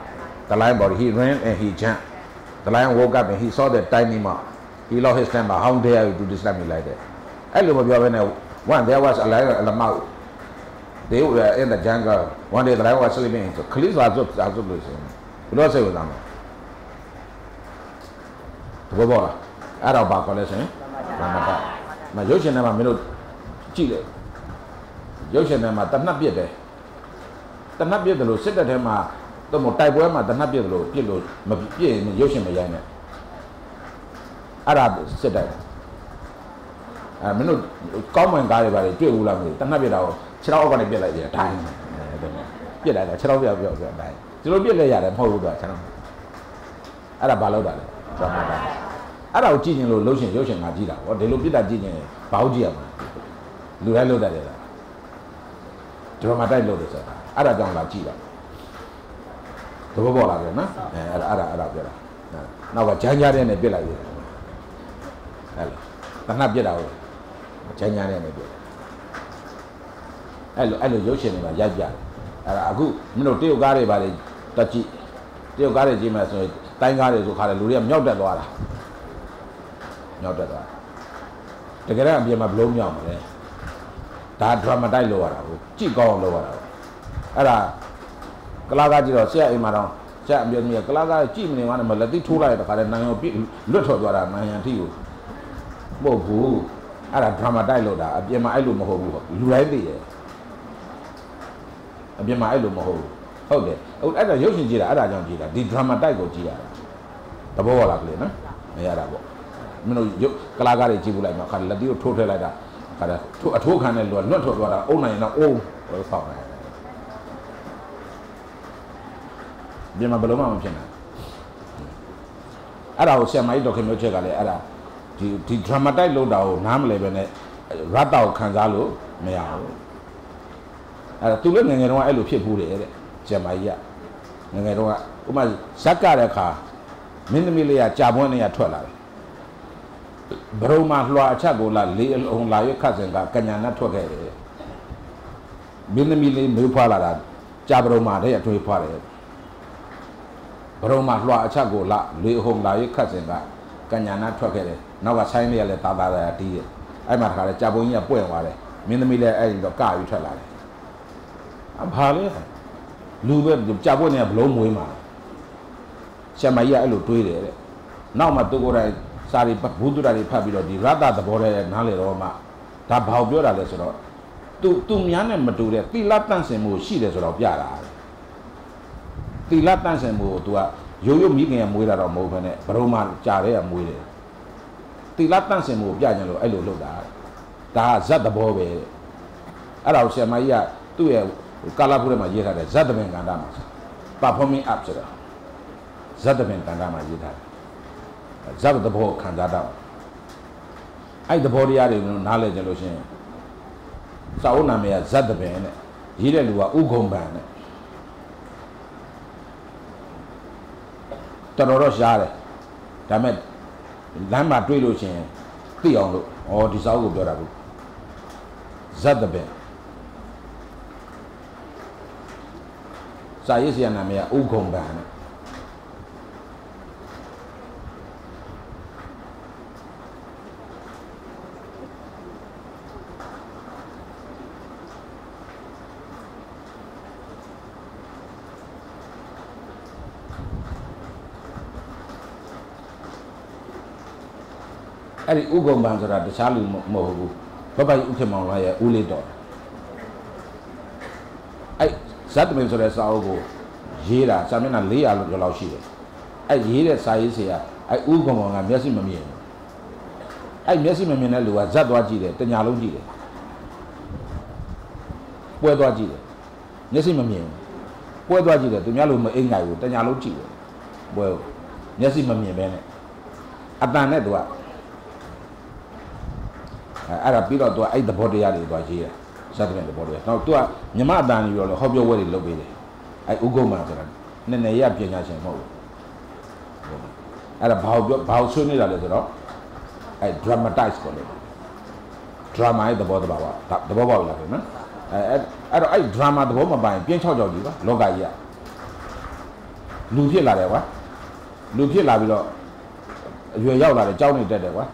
the lion body. He ran and he jumped. The lion woke up and he saw the tiny mouse. He lost his temper. How dare you to disturb me like that? အဲ့လိုမပြောဘဲနဲ့ one there was a lion and a mouse. They were in the jungle. One day the lion was sleeping. So ခလေးစွာစွတ်စွာစွတ်လို့ဆိုရင်ဘလို့စိတ်ဝင်စားမှာတဘောပေါ်လားအဲ့တော့ဘာခေါ်လဲဆိုရင်ဘာမတာမရုပ်ရှင်ထဲမှာမင်းတို့ကြည့်တယ်ရုပ်ရှင်ထဲမှာတနတ်ပြစ်တယ် တနတ်ပြစ်တယ်လို့စစ်တပ်ထဲမှာတော့မတိုက်ပွဲမှာတနတ်ပြစ်တယ်လို့ပြစ်လို့မပြစ်ရင်ရုပ်ရှင်မရိုင်းနဲ့အဲ့ဒါစစ်တပ်အဲမင်းတို့ကောင်းမှန်ကားတွေပါလေတွေ့ဘူးလားမသိတနတ်ပြစ်တာကိုခြေထောက်အောက်ကနေပြစ်လိုက်တယ်တိုင်းပြစ်လိုက်တာခြေထောက်ပြောက်ပြောက်ပြောက်တိုင်းဒီလိုပြစ်လဲရတယ်မဟုတ်ဘူးတော့ခြေထောက်အဲ့ဒါဘာလို့တာလဲကျွန်တော်တာအဲ့ဒါကိုကြည့်ရင်လို့လှုပ်ရှင်ရုပ်ရှင်ကကြည့်တာဗောဒီလိုပြစ်တာကြည့်ရင်ဘာလို့ကြည့်ရမှာလူတိုင်းလုပ်တတ်တယ်လားဒရမာတိုက်လုပ်တယ်ဆိုတာ အဲ့ဒါကြောင့်လာကြည့်တာသဘောပေါက်လာပြန်နော်အဲအဲ့ဒါအဲ့ဒါအဲ့ဒါပြောတာနောက်ကဂျမ်းကြားတဲ့နဲ့ပြစ်လိုက်တယ်အဲ့လိုတနတ်ပြစ်တာဟုတ်ဂျမ်းကြားတဲ့နဲ့ပြစ်အဲ့လိုအဲ့လိုရုပ်ရှင်တွေမှာရိုက်ပြတယ်အဲ့ဒါအခုမင်းတို့တရုတ်ကားတွေပါလေတက်ကြည့်တရုတ်ကားတွေကြည့်မှဆိုရင်တိုင်းကားတွေဆိုခါတယ်လူတွေကမြောက်တက်သွားတာမြောက်တက်သွားတကယ်တော့အပြင်မှာဘလုံးမြောက်မှာလေဒါ dramatize လုပ်ရတာကိုကြည့်ကောင်းအောင်လုပ်ရတာ အဲ့ဒါကလာကားကြည့်တော့ဆရာအိမ်မှာတော့ဆရာအမျိုးသမီးကကလာကားကြည့်မနေမှလည်းမလက်တိထိုးလိုက်တဲ့ခါတည်းနိုင်အောင်ပြလွတ်ထွက်သွားတာနိုင်ရန်ထိကိုမဟုတ်ဘူးအဲ့ဒါ dramatize လုပ်တာအပြင်မှာအဲ့လိုမဟုတ်ဘူးလူတိုင်းသိရဲ့အပြင်မှာအဲ့လိုမဟုတ်ဘူးဟုတ်တယ်ဟုတ်အဲ့ဒါရုပ်ရှင်ကြည့်တာအဲ့ဒါကြောင့်ကြည့်တာဒီ drama type ကိုကြည့်ရတာသဘောပါလားကလေးနော်မရတာပေါ့မင်းတို့ရုပ်ကလာကားတွေကြည့်ဖို့လိုက်မှာခါလက်တီးကိုထိုးထည့်လိုက်တာခါတာထိုးအထိုးခံတဲ့လူကလွတ်ထွက်သွားတာအုံနိုင်ရင်တော့အိုးဘယ်ဆောက် လဲဒီမှာဘယ်လုံးမှမဖြစ်နိုင်အဲ့ဒါကိုဆရာမကြီးဒေါက်ခင်မျိုးချက်ကလည်းအဲ့ဒါဒီဒီ dramatize လုပ်တာကိုနားမလဲပဲနဲ့ရတ်တာကိုခံစားလို့မရဘူးအဲ့ဒါသူလည်းငယ်ငယ်တုန်းကအဲ့လိုဖြစ်ဘူးတယ်တဲ့ဆရာမကြီးကငယ်ငယ်တုန်းကဥမာဇက်ကတဲ့အခါမင်းသမီးလေးကကြာပွင့်နေရထွက်လာတယ်ဘရုံမှာလွှာအချက်ကိုလာလေးအလုံးလာရွက်ခတ်စင်ကကညာနဲ့ထွက်ခဲ့တယ်မင်းသမီးလေးမေးဖွာလာတာကြာဘရုံမှာတဲ့အထွေးဖွာတယ် ဘရုံမှာလွှာအချက်ကိုလာလေးအုံလာရွက်ခတ်စင်ကကညာနဲ့ထွက်ခဲ့တယ်နောက်ကဆိုင်းလေးကလည်းတာတာတာတီးတယ်အဲ့မှာတခါလဲကြာပွင့်ကြီးကပွင့်သွားတယ်မင်းသမီးလည်းအဲ့ဒီတော့ကပြီးထွက်လာတယ်အဘာလဲလူပဲကြာပွင့်နေဘလုံးမွေးမှာဆရာမကြီးကအဲ့လိုတွေးတယ်တဲ့နောက်မှသူကိုယ်တိုင်စာရီဘုဒ္ဓရာတွေဖတ်ပြီးတော့ဒီရတ္တသဘောတဲ့နားလေတော့မှဒါဘာကိုပြောတာလဲဆိုတော့သူသူများနဲ့မတူတဲ့သီလတန့်စင်မှုရှိတယ်ဆိုတော့ပြတာ သီလတန့်စင်မှုကို तू ကရိုးရိုးမိခင်ကမွေးတာတော့မဟုတ်ဘဲနဲ့ဘရုံမှကြာတဲ့ကမွေးတယ်သီလတန့်စင်မှုကိုပြကြလို့အဲ့လိုလုပ်တာဒါကဇတ်သဘောပဲအဲ့ဒါကိုဆရာမကြီးကသူ့ရဲ့ကာလာဖုထဲမှာရေးထားတယ်ဇတ်တပင်ကန္တာမှာ performing up ဆိုတာဇတ်တပင်ကန္တာမှာရေးထားတယ်ဇတ်သဘောခံစားတော့အဲ့သဘောတရားတွေနားလည်ကြလို့ရှိရင်စာအုပ်နာမည်ကဇတ်တပင်နဲ့ရေးတဲ့လူကဥခုံပန်နဲ့ တော်တော်တော့ရှားတယ်ဒါမဲ့လမ်းမှာတွေ့လို့ရှိရင်သိအောင်လို့ဩဒီစာအုပ်ကိုပြောတာဘူးဇတ်တပင်စာရေးဆရာနာမည်ကဥခုံပန်နဲ့ အဲ့ဒီဥက္ကုံပံဆိုတာတခြားလူမဟုတ်ဘူးဘဘကြီးဥခင်မောင်လာရဲ့ဦးလေးတော်အဲ့ဇတ်တမင်ဆိုတဲ့စာအုပ်ကိုရေးတာစာမျက်နှာ400ကျော်လောက်ရှိတယ်အဲ့ရေးတဲ့စာရေးဆရာအဲ့ဥက္ကုံမောင်ကမျက်စိမမြင်ဘူးအဲ့မျက်စိမမြင်တဲ့လူကဇတ်သွားကြည့်တယ်တညာလုံးကြည့်တယ်ပွဲသွားကြည့်တယ်မျက်စိမမြင်ဘူးပွဲသွားကြည့်တယ်သူများလိုမအိမ်ငိုင်ဘူးတညာလုံးကြည့်တယ်ပွဲကိုမျက်စိမမြင်ပဲနဲ့အတန်နဲ့သူက အဲ့ဒါပြီးတော့သူကအဲ့သဘောတရားတွေသွားရေးတာစသဖြင့်သဘောတရားနောက်သူကမြမအတန်ကြီးရောလေဟောပြောဝဲတွေလုပ်ပေးတယ်အဲ့ဥက္ကုမ္မာဆိုတာနည်းနည်းရပညာရှင်မဟုတ်ဘူးအဲ့ဒါဘာကိုပြောဘာကိုဆွေးနေတာလဲဆိုတော့အဲ့ dramatize ကိုလေ drama ရဲ့သဘောတဘာဝသဘောပေါက်လာတယ်နော်အဲ့အဲ့တော့အဲ့ drama သဘောမပိုင်ပြင်းချောက်ကြောက်ကြီးပါလောကကြီးကလူဖြစ်လာတယ်ကွာလူဖြစ်လာပြီးတော့အရွယ်ရောက်လာတယ်ကြောင်းနေတက်တယ်ကွာ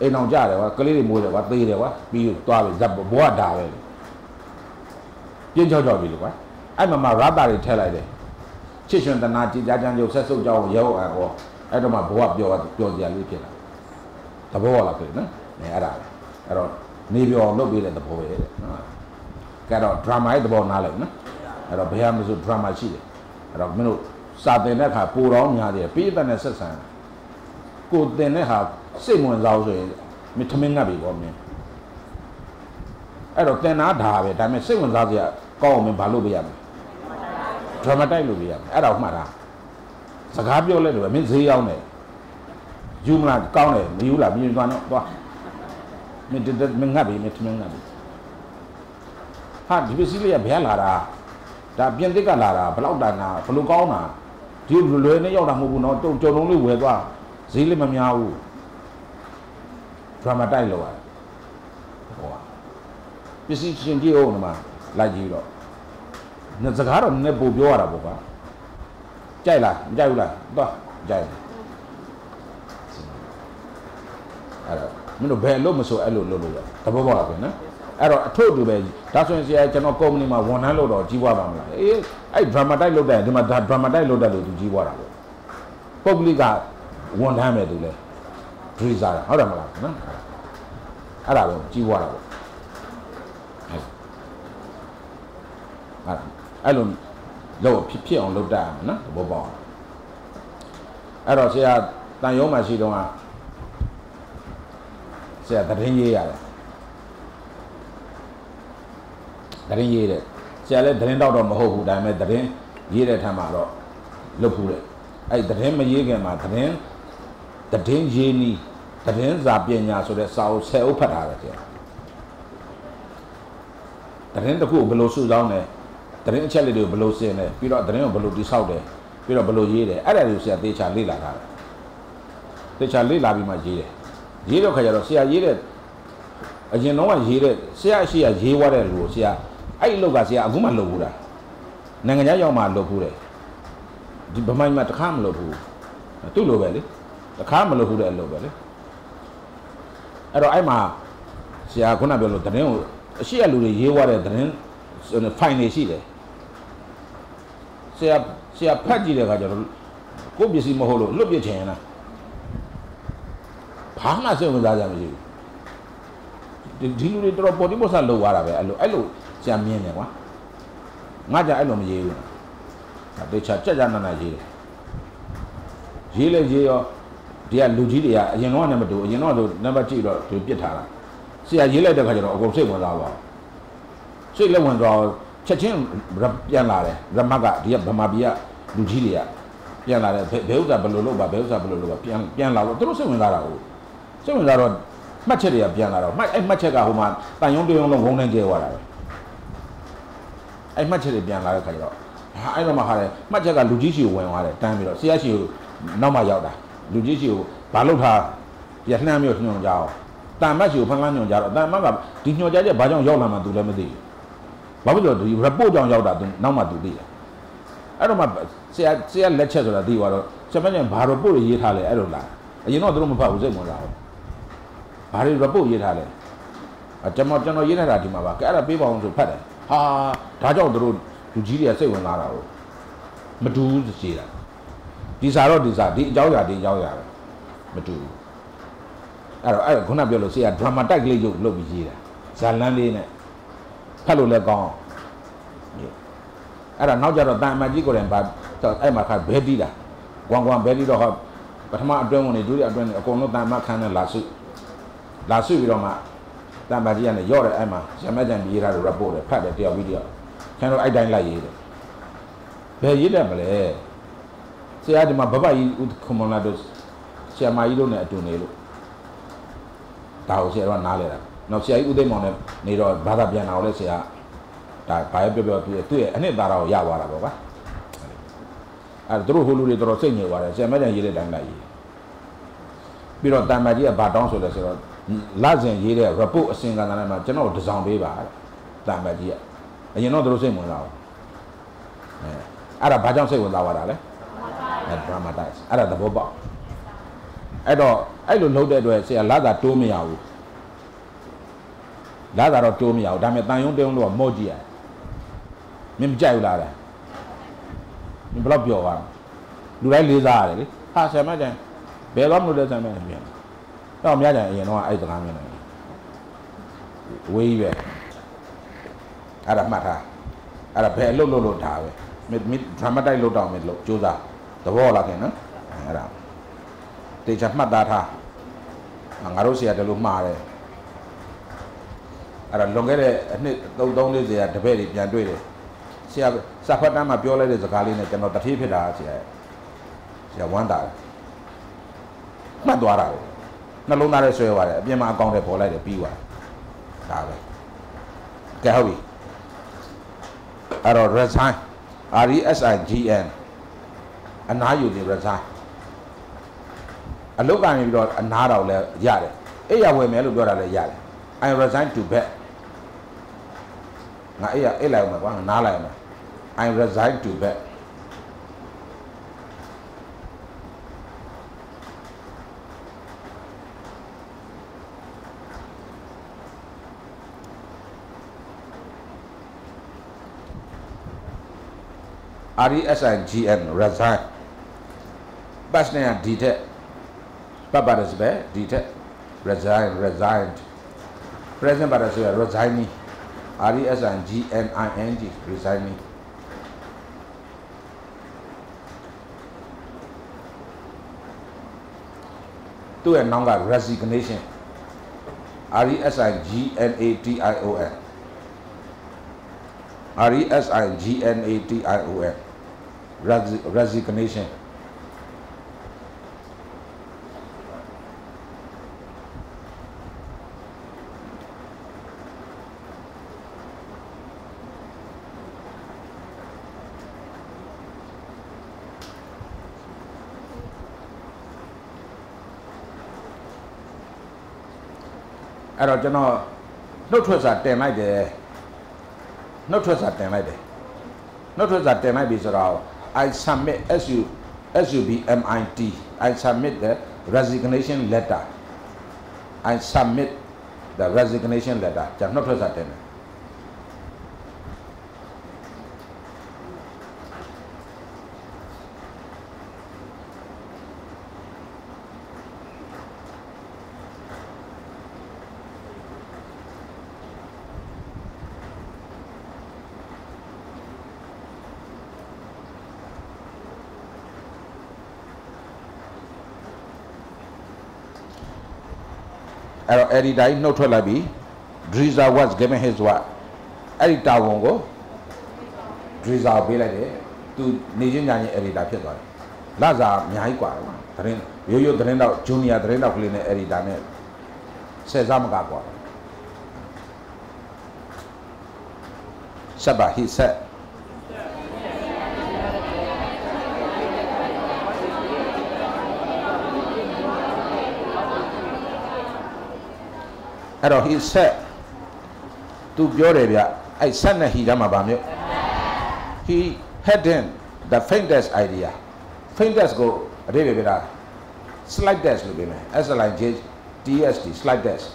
အိမ်အောင်ကြတယ်ကွာကလေးတွေမိုးတယ်ကွာသေးတယ်ကွာပြီးသွားပြီဇက်ဘောကဒါပဲပြင်းချောက်ကြောက်ပြီလေကွာအဲ့မှာမှာရတာတွေထည့်လိုက်တယ်ချစ်ရှင်တနာကြည်ကြကြံရုပ်ဆက်စုပ်ကြောင်းရောအကောအဲ့တော့မှဘောကပြောပြောကြလေးဖြစ်လာသဘောလားဖြစ်နော်အဲအဲ့ဒါအဲ့တော့နေပြောအောင်လုပ်ပေးတဲ့သဘောပဲတဲ့နော်ကဲတော့ drama ရဲ့သဘောနားလိုက်နော်အဲ့တော့ဘယ်ဟာမဆို drama ရှိတယ်အဲ့တော့မင်းတို့စာသင်တဲ့အခါပိုတော်များတယ်ပြီးတဲ့နဲ့ဆက်ဆံကိုသင်တဲ့ဟာ စိတ်ဝင်စားဆိုရင်မထမင်းငတ်ပြီပေါ့မင်းအဲ့တော့သင်သားဒါပဲဒါပေမဲ့စိတ်ဝင်စားစရာကောင်းအောင်မင်းဘာလုပ်ပေးရမလဲ dramatize လုပ်ပေးရမယ်အဲ့ဒါကိုမှတ်တာစကားပြောလဲတော့မင်းဈေးရောက်တယ်ယူမလားကောင်းတယ်မယူလားမယူသွားတော့သွားမင်းတမငတ်ပြီမင်းထမင်းငတ်ပြီဟာဒီပစ္စည်းလေးကဘယ်လာတာဒါပြင်သစ်ကလာတာဘလောက်တန်တာဘလို့ကောင်းတာဒီလွယ်နဲ့ရောက်တာမဟုတ်ဘူးနော်တုံကြုံလုံးလေးဝယ်သွားဈေးလေးမများဘူး dramatize လုပ်ရတယ်ဟောပစ္စည်းရှင်ကြည့်အောင်ဒီမှာလိုက်ကြည့်တော့စကားတော့နည်းနည်းပို့ပြောရတာပေါ့ကွာကြိုက်လားမကြိုက်ဘူးလားသွားကြိုက်တယ်အဲ့တော့မင်းတို့ဘယ်လို့မဆိုအဲ့လိုလုပ်လို့ရသဘောပေါက်လားခင်နော်အဲ့တော့အထုပ်တူပဲဒါဆိုရင်ဆရာကျွန်တော်ကုမ္ပဏီမှာဝန်ထမ်းလုပ်တော့ကြီးပွားပါမလားအေးအဲ့ dramatize လုပ်တယ်ဒီမှာ dramatize လုပ်တယ်လို့သူကြီးပွားတာပေါ့ပုဂ္ဂလိကဝန်ထမ်းပဲသူလဲ ဒရီဇာဟုတ်တယ်မလားနော်အဲ့ဒါပဲကြီးပွားတာပေါ့အဲ့အဲ့လိုလို့ဖြစ်ဖြစ်အောင်လုပ်တတ်ရမယ်နော်သဘောပေါက်အောင်အဲ့တော့ဆရာတန်ရုံးမှာရှိတော့ကဆရာသတင်းရေးရတယ်သတင်းရေးတယ်ဆရာလည်းသတင်းတော့တော့မဟုတ်ဘူးဒါပေမဲ့သတင်းရေးတဲ့ထမ်းမှာတော့လုပ်ဖူးတယ်အဲ့သတင်းမရေးခင်မှာသတင်း သတင်းရေးနီးသတင်းစာပညာဆိုတဲ့စာအုပ်10အုပ်ဖတ်ထားတယ်ဆရာသတင်းတစ်ခုဘယ်လိုစုဆောင်းလဲသတင်းအချက်လက်တွေကိုဘယ်လိုစင်လဲပြီးတော့သတင်းကိုဘယ်လိုတိဆောက်တယ်ပြီးတော့ဘယ်လိုရေးတယ်အဲ့ဒါတွေကိုဆရာသေချာလေ့လာထားတယ်သေချာလေ့လာပြီးမှရေးတယ်ရေးတော့ခါကျတော့ဆရာရေးတဲ့အရင်တော့ကရေးတဲ့ဆရာရှိရရေးွားတဲ့လူကိုဆရာအဲ့ဒီလောက်ကဆရာအခုမှလုပ်ဘူးလားနိုင်ငံခြားရောက်မှလုပ်ဘူးတယ်ဒီဗမိုင်းမှာတခါမလုပ်ဘူးသူ့လိုပဲလေ တခါမလုပ်ဘူးတဲ့အလုပ်ပဲလေအဲ့တော့အဲ့မှာဆရာခုနပြောလို့သတင်းကိုအရှိရလူတွေရေးွားတဲ့သတင်းဖိုင်တွေရှိတယ်ဆရာဆရာဖတ်ကြည့်တဲ့အခါကျတော့ကိုယ့်ပစ္စည်းမဟုတ်လို့လွတ်ပြချင်လားဘာမှစိတ်ဝင်စားကြမရှိဘူးဒီလူတွေတော်တော်ပေါ်တိပေါ်ဆလောက်သွားတာပဲအဲ့လိုအဲ့လိုဆရာမြင်တယ်ကွာငါကြအဲ့လိုမရေးဘူးတေချာကြက်ကြနာနာရေးတယ်ရေးလဲရေးရော ဒီကလူကြီးတွေကအရင်တော့နဲ့မတူအရင်တော့ဆိုနံပါတ်ကြည့်တော့သူပြစ်ထားတာဆရာရေးလိုက်တဲ့ခါကျတော့အကုန်စိတ်ဝင်စားသွားစိတ်လက်ဝင်သွားချက်ချင်းပြန်လာတယ်ရမတ်ကဒီကဗမာပြည်ကလူကြီးတွေကပြန်လာတယ်ဘယ်ဥစ္စာဘယ်လိုလုပ်ပါဘယ်ဥစ္စာဘယ်လိုလုပ်ပါပြန်ပြန်လာတော့သူတို့စိတ်ဝင်စားတာဟုတ်စိတ်ဝင်စားတော့မှတ်ချက်တွေကပြန်လာတော့မှတ်အဲ့မှတ်ချက်ကဟိုမှာတန်ယုံတယုံလုံးဝုန်းနေကျဲသွားတာပဲအဲ့မှတ်ချက်တွေပြန်လာတဲ့ခါကျတော့ဟာအဲ့တော့မှဟာတယ်မှတ်ချက်ကလူကြီးရှိကိုဝင်သွားတယ်တန်းပြီးတော့ဆရာရှိကိုနောက်မှရောက်တာ လူကြီးရှိကိုဘာလုပ်ထားရနှမ်းမျိုးညွှန်ကြအောင်တန်မတ်ရှိကိုဖန်ကန်းညွှန်ကြတော့တန်မတ်ကဒီညွှန်ကြချက်ဘာကြောင့်ရောက်လာမှသူလည်းမသိဘူးဘာဖြစ်လို့ဒီ report ကြောင့်ရောက်တာသူနောက်မှသူသိတယ်အဲ့တော့မှဆရာဆရာလက်ချက်ဆိုတာသိသွားတော့ဆရာမကျန်ဘာ report ရေးထားလဲအဲ့လိုလားအရင်တော့သူတို့မဖတ်ဘူးစိတ်ဝင်စားဘူးဘာတွေ report ရေးထားလဲအကျွန်တော်ကျွန်တော်ရေးထားတာဒီမှာပါကဲအဲ့ဒါပေးပါအောင်ဆိုဖတ်တယ်ဟာဒါကြောင့်သူတို့လူကြီးတွေကစိတ်ဝင်စားတာကိုမတူဘူးစီတာ ဒီစာတော့ဒီစာဒီအကြောင်းအရာဒီအကြောင်းအရာပဲမတူဘူးအဲ့တော့အဲ့ခုနပြောလို့ဆရာ drama type လေးရုပ်လုပ်ပြီးရေးတာဇာလန်းလေးနဲ့ဖတ်လို့လည်းကောင်းအဲ့ဒါနောက်ကြတော့တန်အမတ်ကြီးကိုယ်တိုင်ပါအဲ့မှာခါဘဲတီးတာကွမ်ကွမ်ဘဲတီးတော့ဟောပထမအတွင်းဝင်နေဒုတိယအတွင်းနေအကုန်လုံးတန်အမတ်ခန်းနဲ့လာစုလာစုပြီးတော့မှတန်ပါကြီးကနေရော့တယ်အဲ့မှာရမကြံပြီးရေးထားတဲ့ report တွေဖတ်တယ်တယောက်ပြီးတယောက်ကျွန်တော်အဲ့တိုင်းလိုက်ရေးတယ်ဘယ်ရေးတယ်မလဲ ဆရာဒီမှာဘဘကြီးဦးခမွန်လာတို့ဆရာမကြီးတို့နဲ့အတူနေလို့ဒါကိုဆရာကနားလဲတာနောက်ဆရာကြီးဦးသိမ်းမောင်နဲ့နေတော့ဘာသာပြန်တာကိုလည်းဆရာဒါဘာပဲပြောပြောသူသူ့ရဲ့အနှစ်သာရကိုရသွားတာပေါ့ကွာအဲ့တို့ဟိုလူတွေတော်တော်စိတ်ညစ်သွားတယ်ဆရာမကြံရေးတဲ့တိုင်းလိုက်ရေးပြီးတော့တန်မာကြီးကဘာတောင်းဆိုလဲဆိုတော့လစဉ်ရေးတဲ့ report အစီအစဉ်ကလည်းမှကျွန်တော်တစောင်ပေးပါတဲ့တန်မာကြီးကအရင်တော့သူတို့စိတ်ဝင်စားဘူးအဲအဲ့ဒါဘာကြောင့်စိတ်ဝင်စားသွားတာလဲအဲ dramatize အဲ့ဒါသဘောပေါက်အဲ့တော့အဲ့လိုလုပ်တဲ့အတွက်ဆရာလာတာတိုးမရဘူးလာတာတော့တိုးမရဘူးဒါပေမဲ့တန်ယုံတုံးလို့မော့ကြည့်ရမင်းမကြိုက်ဘူးလားတဲ့မင်းဘယ်တော့ပြောသွားလူတိုင်းလေးစားရတယ်လေဟာဆရာမကျန်ဘယ်တော့မလို့လဲဆရာမကျန်ပြန်တော့မြကြံအရင်တော့အဲ့စကားမျိုးနေဝေးကြီးပဲအဲ့ဒါမှတ်ထားအဲ့ဒါဘယ်အလုပ်လုပ်လို့ဒါပဲမစ်ဒရမတိုက်လုပ်တော့မယ်လို့စူးစား သဘောလားခင်နော်အဲ့ဒါတေချာမှတ်သားထားငါတို့ဆရာတလို့မှားတယ်အဲ့ဒါလွန်ခဲ့တဲ့အနှစ်3 3 40တပည့်တွေပြန်တွေ့တယ်ဆရာစာဖတ်တမ်းမှာပြောလိုက်တဲ့စကားလေးနဲ့ကျွန်တော်တတိဖြစ်တာဆရာဆရာဝမ်းတာမှတ်သွားတာကိုနှလုံးသားထဲဆွဲသွားတယ်အပြင်မှာအကောင့်ထဲပေါ်လိုက်တယ်ပြီးသွားဒါပဲကဲဟုတ်ပြီအဲ့တော့ resign R E S I G N အနားယူနေ resign အလုတ်ကနေပြီးတော့အနားတော်လဲရတယ်အဲ့ရဝယ်မယ်လို့ပြောတာလဲရတယ် I resign to bed ငါအဲ့ရအဲ့လိုက်အောင်ကွာနားလိုက်အောင် I resign to bed R E S I G N resign ပတ်စနဲ့ဒီ Bajnaya did. Baba Rajabaya did it. Resign, resigned. President Barasaya resigning. R-E-S-I-G-N-I-N-G, resigning. To a number resignation. R-E-S-I-G-N-A-T-I-O-N. R-E-S-I-G-N-A-T-I-O-N. Resignation. အဲ့တော့ကျွန်တော်နှုတ်ထွက်စာတင်လိုက်တယ်နှုတ်ထွက်စာတင်လိုက်တယ်နှုတ်ထွက်စာတင်လိုက်ပြီဆိုတော့ I submit S U S U B M I T I submit the resignation letter I submit the resignation letter ကျွန်တော်နှုတ်ထွက်စာတင်တယ် အဲ့တော့အဲ့ဒီတိုင်းနှုတ်ထွက်လိုက်ပြီ Driza was given his what အဲ့ဒီတာဝန်ကို Driza ကိုပေးလိုက်တယ်သူနေချင်းညာချင်း editor ဖြစ်သွားတယ်လစာအများကြီးกว่าတယ်သတင်းရိုးရိုးသတင်းတော့ junior သတင်းတော့ကလေးနဲ့ editor နဲ့ဆယ်စားမကกว่าဆက်ပါ he said အဲ့တော့ he said သူပြောတယ်ဗျအဲ့ဆက်နဲ့ he တမ်းမှာဗာမျိုး he hadn't the faintest idea faintest ကိုအရေးပဲပြတာ slide test လို့ပြောမယ် S L I J T S T slide test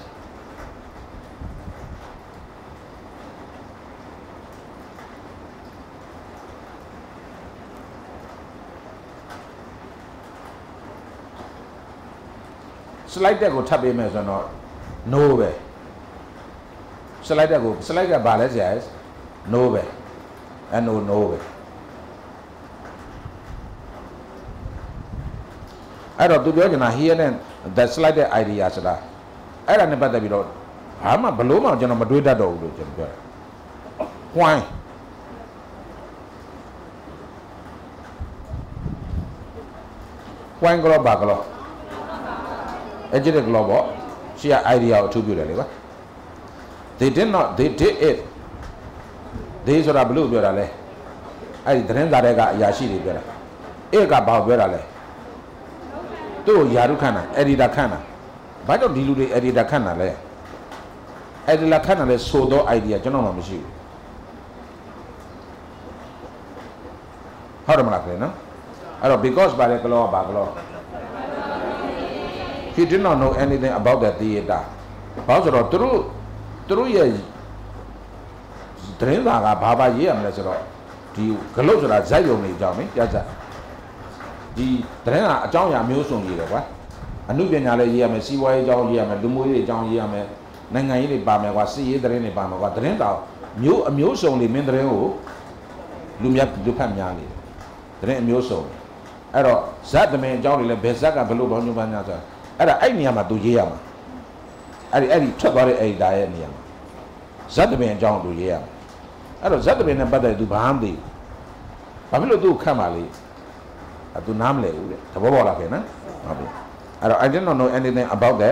slide test ကိုထပ်ပေးမယ်ဆိုတော့ no ပဲ slide test ကို slide ကဘာလဲဆရာ no ပဲ no no ပဲအဲ့တော့သူပြောချင်တာ here and the slide တဲ့ idea ဆိုတာအဲ့ဒါနဲ့ပတ်သက်ပြီးတော့ဘာမှဘလို့မှကျွန်တော်မတွေးတတ်တော့ဘူးလို့ကျွန်တော်ပြောတယ် why ဝိုင်းကလောပါကလောအဲ့ဒီကလောပေါ့ ရှေ့က idea ကိုအထူးပြုတယ်လေပါ they did not they did it they ဆိုတာဘလို့ပြောတာလဲအဲ့ဒီသတင်းစာတွေကအရာရှိတွေပြောတာ it ကဘာကိုပြောတာလဲသူ့ကိုယာရုခန့်တာ editor ခန့်တာဘာကြောင့်ဒီလူတွေ editor ခန့်တာလဲ editor ခန့်တာလဲဆိုတော့ idea ကျွန်တော်မှမရှိဘူးဟုတ်တယ်မလားခင်ဗျနော်အဲ့တော့ because ဘာလဲကလောဘာကလော he did not know anything about the theater ဘာလို့ဆိုတော့သူတို့သူတို့ရဲ့သတင်းစာကဘာဘာရေးရမလဲဆိုတော့ဒီဂလုတ်ဆိုတာဇက်ယုံနေကြအောင်လေပြတ်ဇက်ဒီသတင်းကအကြောင်းအရာမျိုးစုံရေးတယ်ကွာအမှုပညာလည်းရေးရမယ်စီးပွားရေးအကြောင်းရေးရမယ်လူမျိုးရေးအကြောင်းရေးရမယ်နိုင်ငံရေးတွေပါမယ်ကွာစီးရေးသတင်းတွေပါမယ်ကွာသတင်းတောင်မျိုးအမျိုးစုံတွေမင်းသတင်းကိုလူများလူဖတ်များနေတယ်သတင်းအမျိုးစုံအဲ့တော့ဇက်သမင်အကြောင်းတွေလည်းဘယ်ဇက်ကဘယ်လိုဘောင်းညွှန်းပန်းညာဆိုတာ အဲ့ဒါအဲ့နေရာမှာသူရေးရမှာအဲ့ဒီအဲ့ဒီထွက်သွားတဲ့အဲ့ဒီဒါရဲ့နေရာမှာဇက်သမင်အကြောင်းသူရေးရမှာအဲ့တော့ဇက်သမင်နဲ့ပတ်သက်သူဘာမှမသိဘူးဘာဖြစ်လို့သူ့ကိုခတ်ပါလိမ့်အဲ့သူနားမလဲဘူးတဲ့သဘောပေါက်လားခင်နော်ဟုတ်ပြီအဲ့တော့ I did not know anything about the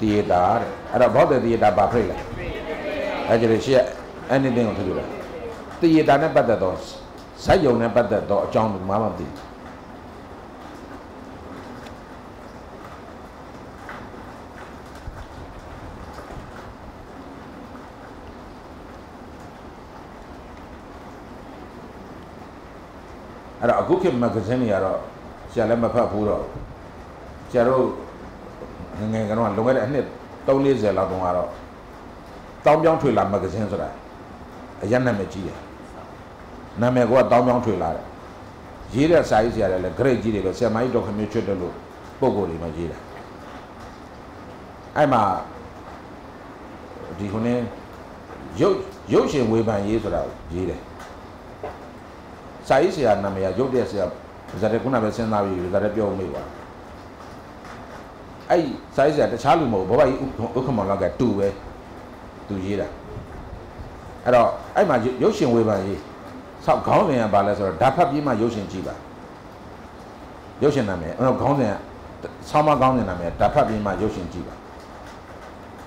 theater တဲ့အဲ့တော့ about the theater ဘာဖိတ်လဲအဲ့ကြည့်ရှေ့ anything ကိုထည့်ပြလိုက် theater နဲ့ပတ်သက်တော့ဇက်ယုံနဲ့ပတ်သက်တော့အကြောင်းဘာမှမသိဘူး အဲ့တော့အခုခေတ်မဂ္ဂဇင်းတွေကတော့ဆရာလည်းမဖတ်ဘူးတော့ဆရာတို့ငယ်ငယ်ကတော့လွန်ခဲ့တဲ့အနှစ်340လောက်တုန်းကတော့တောင်းပြောင်းထွေလာမဂ္ဂဇင်းဆိုတာအရက်နာမည်ကြီးတယ်နာမည်ကတောင်းပြောင်းထွေလာတယ်ရေးတဲ့စာရေးဆရာတွေလည်း grade ကြီးတွေပဲဆရာမကြီးဒေါက်ခမျိုးချွတ်တယ်လို့ပုံကိုယ်တွေမှာရေးတာအဲ့မှာဒီခုနေရုပ်ရုပ်ရှင်ဝေဖန်ရေးဆိုတာရေးတယ် စာရေးဆရာနာမည်ကရုပ်တဲ့ဆရာဇာတ်ကုနာပဲစဉ်းစားပြီးဇာတ်ပြောမိပါအဲ့စာရေးဆရာတခြားလူမဟုတ်ဘူးဘဘကြီးဥက္ကမောင်လောက်ကတူပဲသူရေးတာအဲ့တော့အဲ့မှာရုပ်ရှင်ဝေဖန်ရေးဆောက်ခေါင်းစဉ်ကဘာလဲဆိုတော့ဓာတ်ဖတ်ပြီးမှရုပ်ရှင်ကြည့်ပါရုပ်ရှင်နာမည်အဲ့တော့ခေါင်းစဉ်ကဆောင်းမခေါင်းစဉ်နာမည်ဓာတ်ဖတ်ပြီးမှရုပ်ရှင်ကြည့်ပါ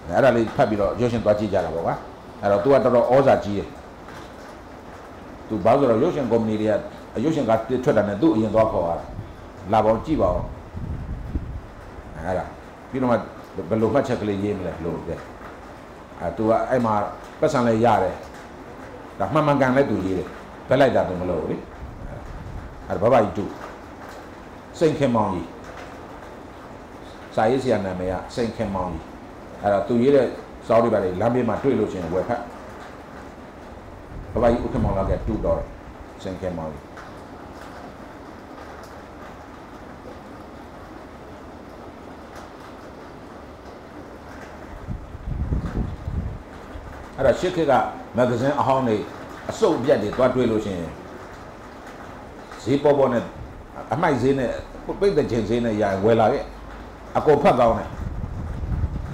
အဲ့ဒါလေးဖတ်ပြီးတော့ရုပ်ရှင်သွားကြည့်ကြတာပေါ့ကွာအဲ့တော့ तू ကတော်တော်ဩဇာကြီးတယ် သူဘာလို့ဆိုတော့ရုပ်ရှင်ကုမ္ပဏီတွေကရုပ်ရှင်ကထွက်တာနဲ့သူ့အရင်သွားခေါ်ရတာလာပေါင်းကြည့်ပါဦးအဲ့ဒါပြီးတော့မှဘယ်လိုမှတ်ချက်ကလေးရေးမလဲလို့တဲ့အဲသူကအဲ့မှာပတ်စံလဲရတယ်ဒါမှန်မှန်ကန်လဲသူရေးတယ်ဖက်လိုက်တာတော့မလို့လေအဲ့ဒါဘဘကြီးတူစိန်ခင်မောင်ကြီးစာရေးဆရာနာမည်ကစိန်ခင်မောင်ကြီးအဲ့ဒါသူရေးတဲ့စောင်းတွေပါလေလမ်းဘေးမှာတွေ့လို့ရှင်ဝယ်ဖက် ဘဘကြီးဥက္ကမောင်လောက်ကတူတော့တယ်စိန်ခင်မောင်ကြီးအဲ့ဒါရှစ်ခေတ်ကမဂ္ဂဇင်းအဟောင်းတွေအစုပ်အပြတ်တွေတွားတွေ့လို့ရှိရင်ဈေးပေါ်ပေါ်နဲ့အမိုက်ဈေးနဲ့ပိတ်တဲ့ချိန်ဈေးနဲ့ရရင်ဝယ်လာခဲ့အကုန်ဖတ်ကောင်းတယ်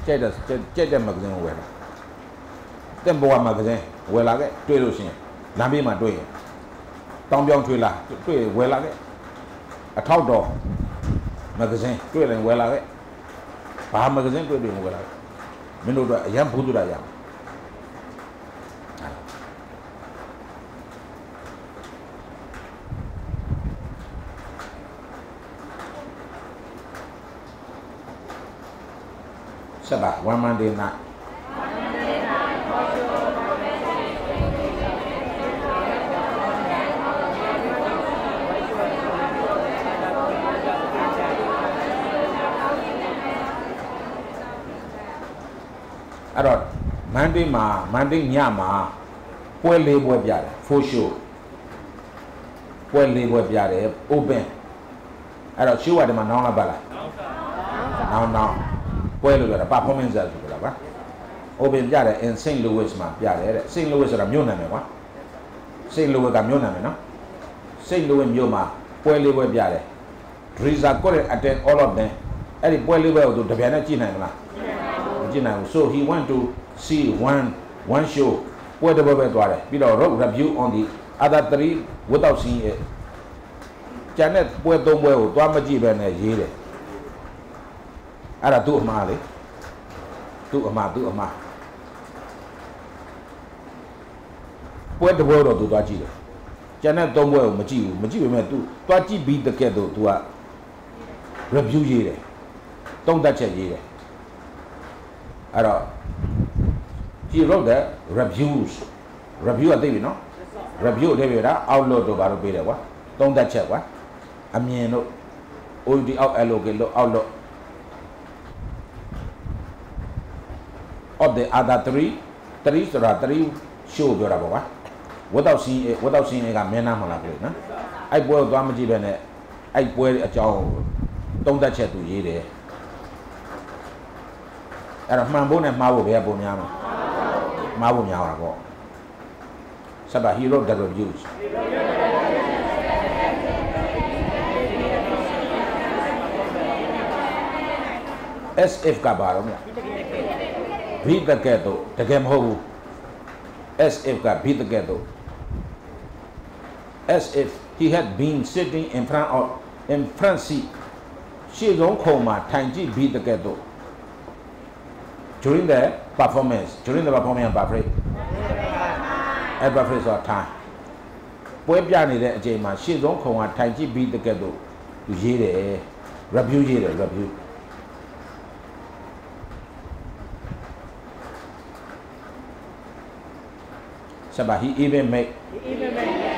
ကြိုက်တဲ့ကြိုက်တဲ့မဂ္ဂဇင်းကိုဝယ်လာ တက်ပေါ်ကမဂ္ဂဇင်းဝယ်လာခဲ့တွေ့လို့ရှိရင်လမ်းဘေးမှာတွေ့ရင်တောင်းပြောင်းထွေးလာတွေ့ဝယ်လာခဲ့အထောက်တော်မဂ္ဂဇင်းတွေ့ရင်ဝယ်လာခဲ့ဘာမဂ္ဂဇင်းတွေ့တွေ့ဝယ်လာခဲ့မင်းတို့တော့အရန်ဘူးသူတာရမယ်ဆက်ပါ one monday night အဲ့တော့ monday မှာ monday ညမှာပွဲလေးပွဲပြတယ် full show ပွဲလေးပွဲပြတယ် open အဲ့တော့ show ကဒီမှာနောင်းလာပါလားနောင်းနောင်းပွဲလို့ပြောတာ performance ဆိုပြောတာပါ open ပြတယ် in St Louis မှာပြတယ်တဲ့ St Louis ဆိုတာမြို့နာမည်ကွာ St Louis ကမြို့နာမည်နော် St Louis မြို့မှာပွဲလေးပွဲပြတယ် Drizza couldn't attend all of them အဲ့ဒီပွဲလေးပွဲကိုသူတပြိုင်နက်ကြည့်နိုင်မလားမ ကြည့်နိုင်ဘူး so he went to see one one show ပွဲတစ်ပွဲပဲသွားတယ်ပြီးတော့ wrote review on the other three without seeing it ကျန်တဲ့ပွဲသုံးပွဲကိုသွားမကြည့်ပဲနဲ့ရေးတယ်အဲ့ဒါသူ့အမှားလေသူ့အမှားသူ့အမှားပွဲတစ်ပွဲတော့သူသွားကြည့်တယ်ကျန်တဲ့သုံးပွဲကိုမကြည့်ဘူးမကြည့်ပေမဲ့ तू သွားကြည့်ပြီးတကယ်တော့ तू က review ရေးတယ်တုံးတက်ချက်ရေးတယ် အဲ့တော့ he wrote the reviews review အသိပြီနော် review အသိပြီလား outlook တို့ဘာလို့ပေးတယ်ကွာတုံးတက်ချက်ကွာအမြင်တို့ OUT out allocate လို့ outlook of the other three three ဆိုတာ3 show ပြောတာပေါ့ကွာ without seeing it without seeing it ကမင်းနာမလားပြောနော်အဲ့ပွဲကိုသွားမကြည့်ပဲနဲ့အဲ့ပွဲအကြောင်းတုံးသက်ချက်သူရေးတယ် အဲ့တော့မှန်ဖို့နဲ့မှားဖို့ဘယ်ကပုံများမလဲမှားဖို့များတာပေါ့ဆက်ပါ hero the reviews as if ကပါတော့မြတ်ဘိတကဲ့သို့တကယ်မဟုတ်ဘူး as if ကဘိတကဲ့သို့ as if he had been sitting in front of in front seat ရှေ့ဆုံးခုံမှာထိုင်ကြည့်ပြီးတကယ်တော့ during the performance during the performance ဘာ phrase အဲ့ဘာ phrase ဆိုတာ time ပွဲပြနေတဲ့အချိန်မှာရှေ့ဆုံးခုံကထိုင်ကြည့်ပြီးတကယ်တော့သူရေးတယ် review ရေးတယ် review ဆက်ပါ he even make He even made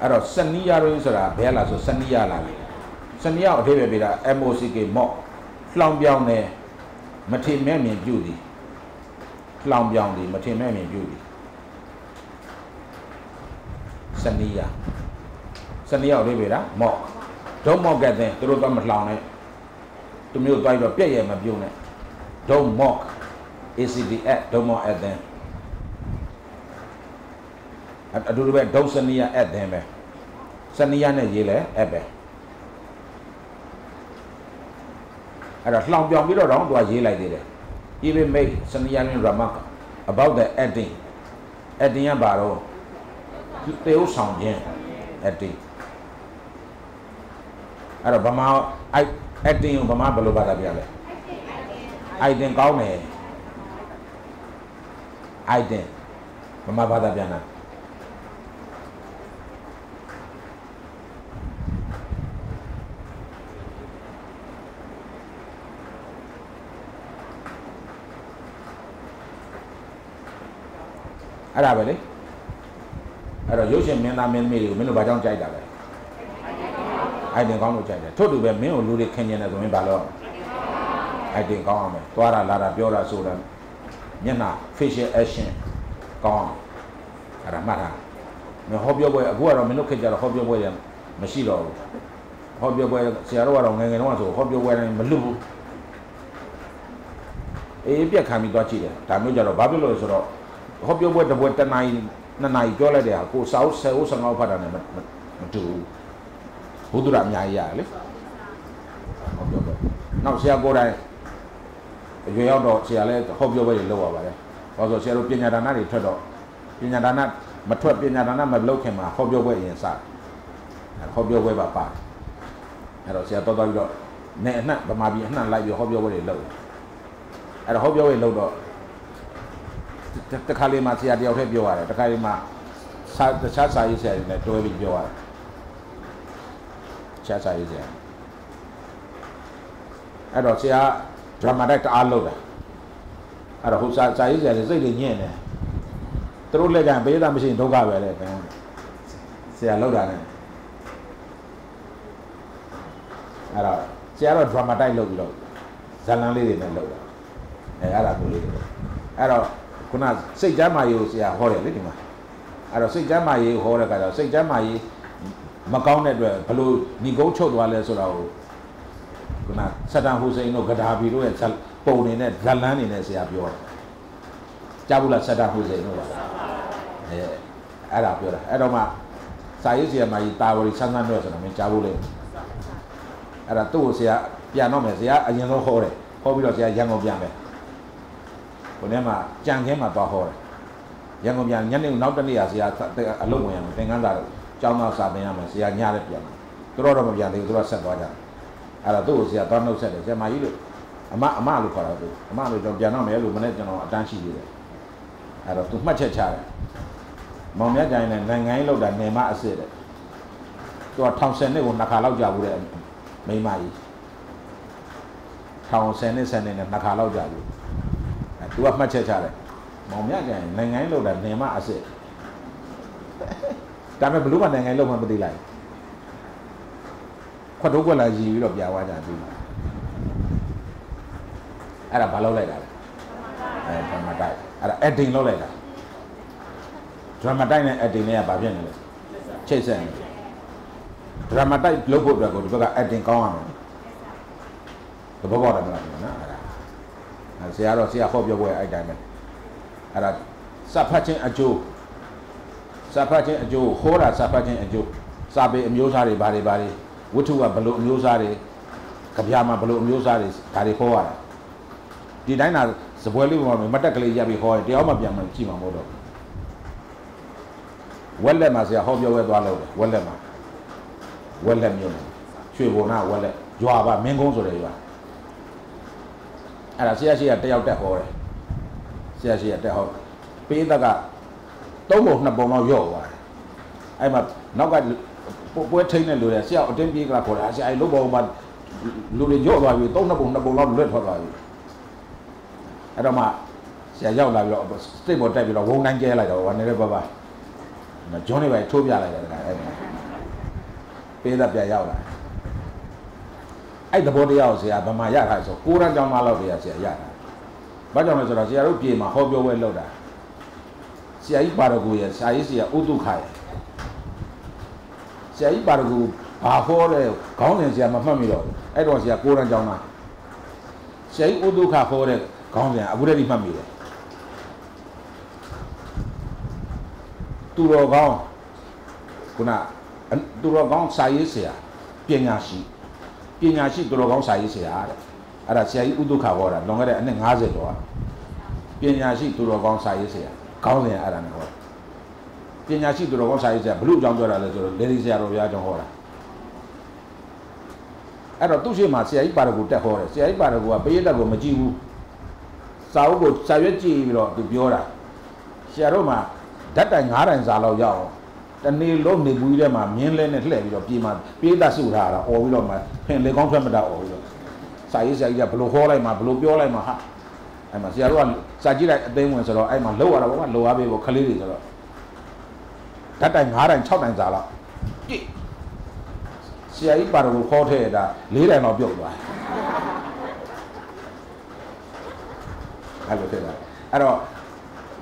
အဲ့တော့စနီယာရင်းဆိုတာဘယ်လာဆိုစနီယာလာလေစနီယာအထိပ္ပယ်ပေးတာ MOCK မော့လှောင်ပြောင်းတယ်မထေမဲ့မြင်ပြုသည်လှောင်ပြောင်းသည်မထေမဲ့မြင်ပြုသည်စနီယာစနီယာအထိပ္ပယ်တာမော့ don't mock at them သူတို့တော့မလှောင်နဲ့သူမျိုးတွိုက်တော့ပြက်ရမပြုံးနဲ့ don't mock acd at don't mock at them အတူတူပဲ don't စနီယာ at them ပဲစနီယာနဲ့ရေးလဲ at ပဲအဲ့တော့လှောင်ပြောင်ပြီးတော့တော့သူကရေးလိုက်သေးတယ် even make စနီယာနဲ့ remark about the adding adding ကဘာတော့တေဥဆောင်ခြင်း adding အဲ့တော့ဗမာ adding ကိုဗမာဘယ်လိုဘာသာပြလဲ item ကောင်းတယ် item ဗမာဘာသာပြန်တာ အဲ့ဒါပဲလေအဲ့တော့ရုပ်ရှင်မင်းသားမင်းသမီးတွေကိုမင်းတို့ဘာကြောင့်ကြိုက်တာလဲအိုင်တင်ကောင်းလို့ကြိုက်တယ်ထို့တူပဲမင်းကိုလူတွေခင်ကျင်တယ်ဆိုရင်ဘာလို့အိုင်တင်ကောင်းအောင်မယ်သွားတာလာတာပြောတာဆိုတာမျက်နှာ facial action ကောင်းအောင်အဲ့ဒါမှတ်တာမင်းဟောပြောပွဲအခုကတော့မင်းတို့ခင်ကြတော့ဟောပြောပွဲရမရှိတော့ဘူးဟောပြောပွဲဆရာတို့ကတော့ငယ်ငယ်တုန်းကဆိုဟောပြောပွဲတိုင်းမလွတ်ဘူးအေးပြက်ခံပြီးသွားကြည့်တယ်ဒါမျိုးကြတော့ဘာဖြစ်လို့လဲဆိုတော့ ဟောပြောပွဲတစ်ပွဲတစ်နာရီနှစ်နာရီပြောလိုက်တဲ့ဟာကိုစာအုပ်ဆယ်အုပ်15ဖတ်တာနဲ့မမတူဘူးဘုဒ္ဓရအများကြီးရတယ်လေဟောပြောပွဲနောက်ဆရာကိုယ်တိုင်အရွယ်ရောက်တော့ဆရာလည်းဟောပြောပွဲတွေလုပ်ရပါတယ်ဘာလို့ဆိုဆရာတို့ပညာဒါနတွေထွက်တော့ပညာဒါနမထွက်ပညာဒါနမလုပ်ခင်မှာဟောပြောပွဲအရင်စဟောပြောပွဲပါပါအဲ့တော့ဆရာတော်တော်ပြီးတော့နေအနှံ့ဗမာပြည်အနှံ့လိုက်ပြီးဟောပြောပွဲတွေလုပ်အဲ့တော့ဟောပြောပွဲလုပ်တော့ တခါလေးမှဆရာတယောက်တည်းပြောရတယ်တခါလေးမှစာတခြားစာရေးဆရာတွေလည်းတွဲပြီးပြောရတယ်ခြားစာရေးဆရာအဲ့တော့ဆရာဒရမာတိုက်တအားလုပ်တာအဲ့တော့ဟိုစာစာရေးဆရာတွေစိတ်တွေညင့်တယ်သူတို့လက်ကန်ဘေးသားမရှိရင်ဒုက္ခပဲလေခင်ဆရာလောက်တာ ਨੇ အဲ့တော့ဆရာတော့ဒရမာတိုက်လုပ်ပြီးတော့ဇာလန်လေးတွေနဲ့လုပ်တာအဲအဲ့ဒါမျိုးလေးတွေအဲ့တော့ ခုနစိတ်ကြမ်းမာရေးကိုဆရာဟောတယ်လေဒီမှာအဲ့တော့စိတ်ကြမ်းမာရေးကိုဟောတဲ့အခါကျတော့စိတ်ကြမ်းမာရေးမကောင်းတဲ့အတွက်ဘလို့ညီကုန်းချုပ်သွားလဲဆိုတာကိုခုနဆဒမ်ဟူစိန်တို့ဂဒါဘီတို့ရဲ့ပုံနေနဲ့ဇလန်းနေနဲ့ဆရာပြောတယ်ကြားဘူးလားဆဒမ်ဟူစိန်တို့ပါအဲအဲ့ဒါပြောတာအဲ့တော့မှစာရေးဆရာမကြီးတာဝရီဆန်းဆန်းတို့ဆိုတာမင်းကြားဘူးလေအဲ့ဒါသူ့ကိုဆရာပြန်တော့မယ်ဆရာအရင်ဆုံးဟောတယ်ဟောပြီးတော့ဆရာရန်ကုန်ပြန်မယ် ကိုထဲမှာကြံခင်းမှာသွားဟောတယ်ရန်ကုန်ပြန်ညနေနောက်တနေ့ကဆရာအလုပ်ဝင်ရမယ်သင်္ကန်းစာကျောင်းသားစာသင်ရမယ်ဆရာညလည်းပြန်တယ်သူတို့တော့မပြန်သေးဘူးသူတို့ဆက်သွားကြတယ်အဲ့တော့သူ့ကိုဆရာသွားနှုတ်ဆက်တယ်ဆရာမကြီးလို့အမအမလို့ခေါ်တာသူအမလို့ကျွန်တော်ပြန်တော့မယ်လို့မနေ့ကျွန်တော်အတန်းရှိသေးတယ်အဲ့တော့သူမှတ်ချက်ချတယ်မောင်မြတ်ကြိုင်နဲ့နိုင်ငံရေးလောက်တာနေမအစ်စ်တဲ့သူကထောင်ဆယ်နှစ်ကိုနှစ်ခါလောက်ကြာဘူးတဲ့မိမကြီးထောင်ဆယ်နှစ်ဆယ်နှစ်နဲ့နှစ်ခါလောက်ကြာဘူးအဲ သူကမှတ်ချက်ချတယ်မောင်မြတ်ကြိုင်နိုင်ငံရေးလောက်တာနေမအစ်စ်ဒါပေမဲ့ဘလို့မှနိုင်ငံရေးလောက်မှမသိလိုက်ခွတ်တော့ကွက်လာရည်ပြီးတော့ပြသွားကြပြီအဲ့ဒါဘာလုပ်လိုက်တာလဲအဲဒရမာတိုက်အဲ့ဒါ editing လုပ်လိုက်တာဒရမာတိုက်နဲ့ editing နဲ့ကဘာဖြစ်နေလဲချိတ်ဆက်နေဒရမာတိုက်လုပ်ဖို့အတွက်ကိုဒီဘက်က editing ကောင်းရမယ်သဘောပေါက်တယ်မလားနော်အဲ့ဒါအဲ ဆရာတော့ဆရာဟောပြောပွဲအဲ့တိုင်းပဲအဲ့ဒါစဖတ်ခြင်းအကျိုးစဖတ်ခြင်းအကျိုးဟောတာစဖတ်ခြင်းအကျိုးစာပေအမျိုးအစားတွေဘာတွေဘာတွေဝတ္ထုကဘလို့အမျိုးအစားတွေကြပြာမှာဘလို့အမျိုးအစားတွေဒါတွေဟောရတာဒီတိုင်းသာစပွဲလေးပေါ်မှာမတက်ကလေးရပ်ပြီးဟောရင်တရားမှပြန်မှကြည့်မှာမဟုတ်တော့ဝက်လက်မှာဆရာဟောပြောဝဲသွားလို့ဝက်လက်မှာဝက်လက်မျိုးရွှေဘုံနာဝက်လက်ရွာပါမင်းကုန်းဆိုတဲ့ရွာ အဲ့ဒါဆရာရှိကတယောက်တက်ဟောတယ်ဆရာရှိကတက်ဟောပေးသက်ကသုံးပုံနှစ်ပုံလောက်ရော့သွားတယ်အဲ့မှာနောက်ကပွဲထိန်းတဲ့လူတွေဆရာအတင်းပြေးကလာခေါ်တာဆရာအဲ့လို့ဘောမှာလူတွေရော့သွားပြီသုံးနှစ်ပုံနှစ်ပုံလောက်လွတ်ထွက်သွားပြီအဲ့တော့မှဆရာရောက်လာပြီးတော့စတိတ်ပေါ်တက်ပြီးတော့ဝုံတိုင်းကျဲလိုက်တော့ဗာနေပဲပါပါဂျွန်းနေပဲထိုးပြလိုက်တယ်အဲ့ဒါပေးသက်ပြန်ရောက်လာ အဲ့သဘောတရားကိုဆရာဗမာရတာဆိုကိုရန်ကြောင်းသားလောက်တည်းဆရာရတာဘာကြောင့်လဲဆိုတော့ဆရာတို့ပြေမှာဟောပြောပွဲလုပ်တာဆရာကြီးပါရဂူရဲ့ဆရာကြီးဆရာဥတုခရဲ့ဆရာကြီးပါရဂူဘာဟောတဲ့ခေါင်းစဉ်ဆရာမမှတ်မိတော့ဘူးအဲ့တော့ဆရာကိုရန်ကြောင်းသားဆရာကြီးဥဒုက္ခဟောတဲ့ခေါင်းစဉ်အခုတည်းကမှတ်မိတယ်သူတော်ကောင်းခုနသူတော်ကောင်းစာရေးဆရာပညာရှိ ပညာရှိသူတော်ကောင်းစာရေးဆရာတဲ့အဲ့ဒါဆရာကြီးဥဒုက္ခဟောတာလွန်ခဲ့တဲ့အနှစ်50ကျော်ကပညာရှိသူတော်ကောင်းစာရေးဆရာခေါင်းစဉ်အဲ့ဒါနဲ့ဟောပညာရှိသူတော်ကောင်းစာရေးဆရာဘလို့အကြောင်းပြောတာလဲဆိုတော့လေဒီဆရာတော်ဘုရားကြောင့်ဟောတာအဲ့တော့သူ့ရှိမှဆရာကြီးပါရဂူတက်ဟောတယ်ဆရာကြီးပါရဂူကပရိသတ်ကိုမကြည့်ဘူးစာအုပ်ကိုစာရွက်ကြည့်ပြီးတော့သူပြောတာဆရာတို့မှဓာတ်တိုင်9တိုင်စာလောက်ရအောင် တနေ့လုံးနေဘူးထဲမှာမြင်းလဲနဲ့လှည့်ပြီးတော့ပြေးမှပရိသတ်စုထားတာអော်ပြီးတော့မှဖင်လေကောင်းထွက်မတတ်អော်ပြီးတော့စာရေးဆရာကြီးကဘလို့ဟောလိုက်မှဘလို့ပြောလိုက်မှဟာအဲ့မှာဆရာတို့ကစာကြည့်လိုက်အသိဝင်ဆိုတော့အဲ့မှာလောက်ရတာပေါ့ကလောအားပေးပေါ့ခလေးတွေဆိုတော့ဓာတ်တိုင်9တိုင်6တိုင်စာလောက်ပြည့်ဆရာကြီးပါတော်ကိုခေါ်ထဲတာ၄တိုင်တော့ပြုတ်သွားအဲ့လိုဖြစ်တာအဲ့တော့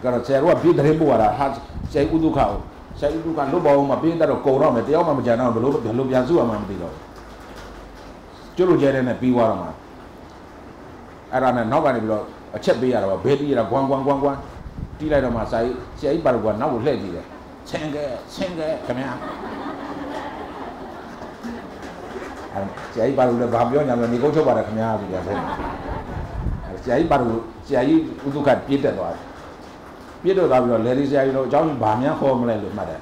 ကတော့ဆရာတို့ကပြီးတဲ့ပို့ရတာဟာဆရာကြီးဥဒုက္ခကို ဆရာကြီးဥဒုက္ခလွတ်ပေါင်းမှာပြီးတော့ကုံတော့မယ်တယောက်မှမကြံတော့ဘလို့ဘလို့ပြန်စုရမှမသိတော့ကျွတ်လို့ကျဲတဲ့နဲ့ပြီးသွားတော့မှာအဲ့ဒါနဲ့နောက်ကနေပြီးတော့အချက်ပေးရတာပါဘဲတီးရတာဂွမ်ဂွမ်ဂွမ်ဂွမ်တီးလိုက်တော့မှဆရာကြီးဆရာကြီးပါတော်ကနောက်ကိုလှည့်ကြည့်တယ်ချင်းကဲချင်းကဲခင်ဗျာအဲဆရာကြီးပါလို့လည်းဗာပြောညာမလဲနေကုန်းချုပ်ပါတယ်ခင်ဗျာဆိုပြန်ဆုံးအဲဆရာကြီးပါလို့ဆရာကြီးဥဒုက္ခပြည့်တက်သွားတယ် ပြည့်တော့သွားပြီးတော့လေဒီဆရာကြီးတို့အเจ้าကြီးဗာများခေါ်မလဲလို့မှတ်တယ်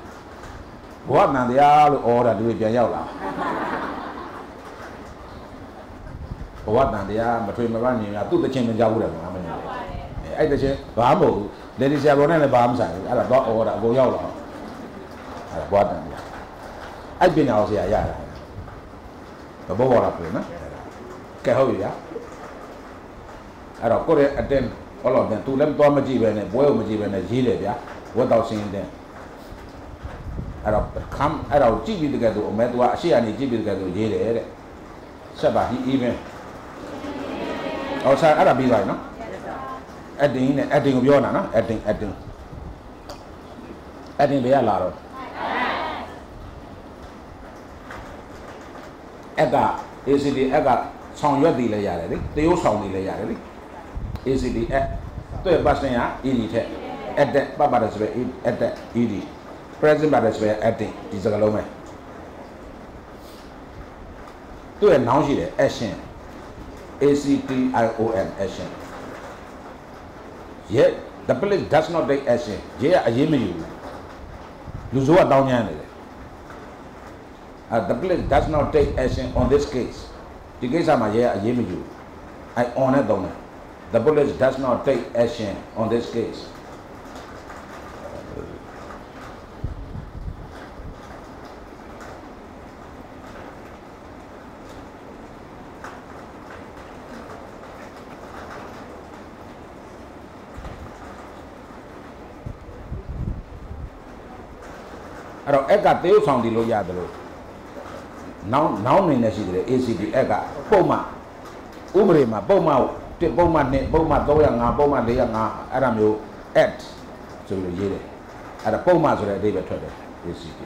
ဘောကနန္တရားလို့ဩတာသူပြန်ရောက်လာဘဝတန်တရားမထွေမပန်းမြင်ရသူ့တခြင်းမကြောက်ဘူးတယ်ငါမမြင်ဘူးအဲ့တခြင်းဘာမဟုတ်ဘူးလေဒီဆရာဘောနဲ့လည်းဘာမှမဆိုင်ဘူးအဲ့ဒါတော့ဩတာအကုန်ရောက်လာအဲ့ဒါဘဝတန်တရားအဲ့ပညာကိုဆရာရတာ သဘောပေါက်လားပြန်နော်ကဲဟုတ်ပြီဗျာအဲ့တော့ကိုယ့်ရဲ့အတင်း ဟောလို့ပြန်သူလည်းသွားမကြည့်ပဲနဲ့ပွဲကိုမကြည့်ပဲနဲ့ရေးတယ်ဗျာဝတ်တော်စင်းတဲ့အဲ့တော့ခမ်အဲ့တော့ကြည့်ပြီးတကယ်တော့အမဲသူကအရှိအနေကြည့်ပြီးတကယ်တော့ရေးတယ်တဲ့ဆက်ပါဟီအီးပဲဟောဆက်အဲ့ဒါပြီးသွားပြီနော်အက်တင်နဲ့အက်တင်ကိုပြောတာနော်အက်တင်အက်တင်အက်တင်ဘယ်ကလာတော့အက်က ACD အက်ကဆောင်ရွက်တည်လည်းရတယ်လေတရုပ်ဆောင်တည်လည်းရတယ်လေ ACD အက်သူ့ရဲ့ past tense က ED ထက် at တဲ့ပတ်ပါတယ်ဆိုပဲ at တဲ့ ED present ပါတယ်ဆိုပဲ acting ဒီစကားလုံးပဲသူ့ရဲ့ noun ရှိတယ် action ACTION action yet the police does not take action ရေကအရေးမယူဘူးလူစိုးကတောင်းညမ်းနေတယ် uh, the police does not take action on this case ဒီကိစ္စမှာရဲအရေးမယူ I on နဲ့တုံးတယ် the police does not take action on this case အဲ့တော့အက်ကတေးဥဆောင်တည်လို့ရတယ်လို့နောက်နောက်နေနေရှိတယ် ACD အက်ကပုံမှန်ဥပဒေမှာပုံမှန် တစ်ပုံမှန်နဲ့ပုံမှန်305ပုံမှန်405အဲ့ဒါမျိုး act ဆိုလို့ရေးတယ်အဲ့ဒါပုံမှန်ဆိုတဲ့အဓိပ္ပာယ်ထွက်တယ် ACD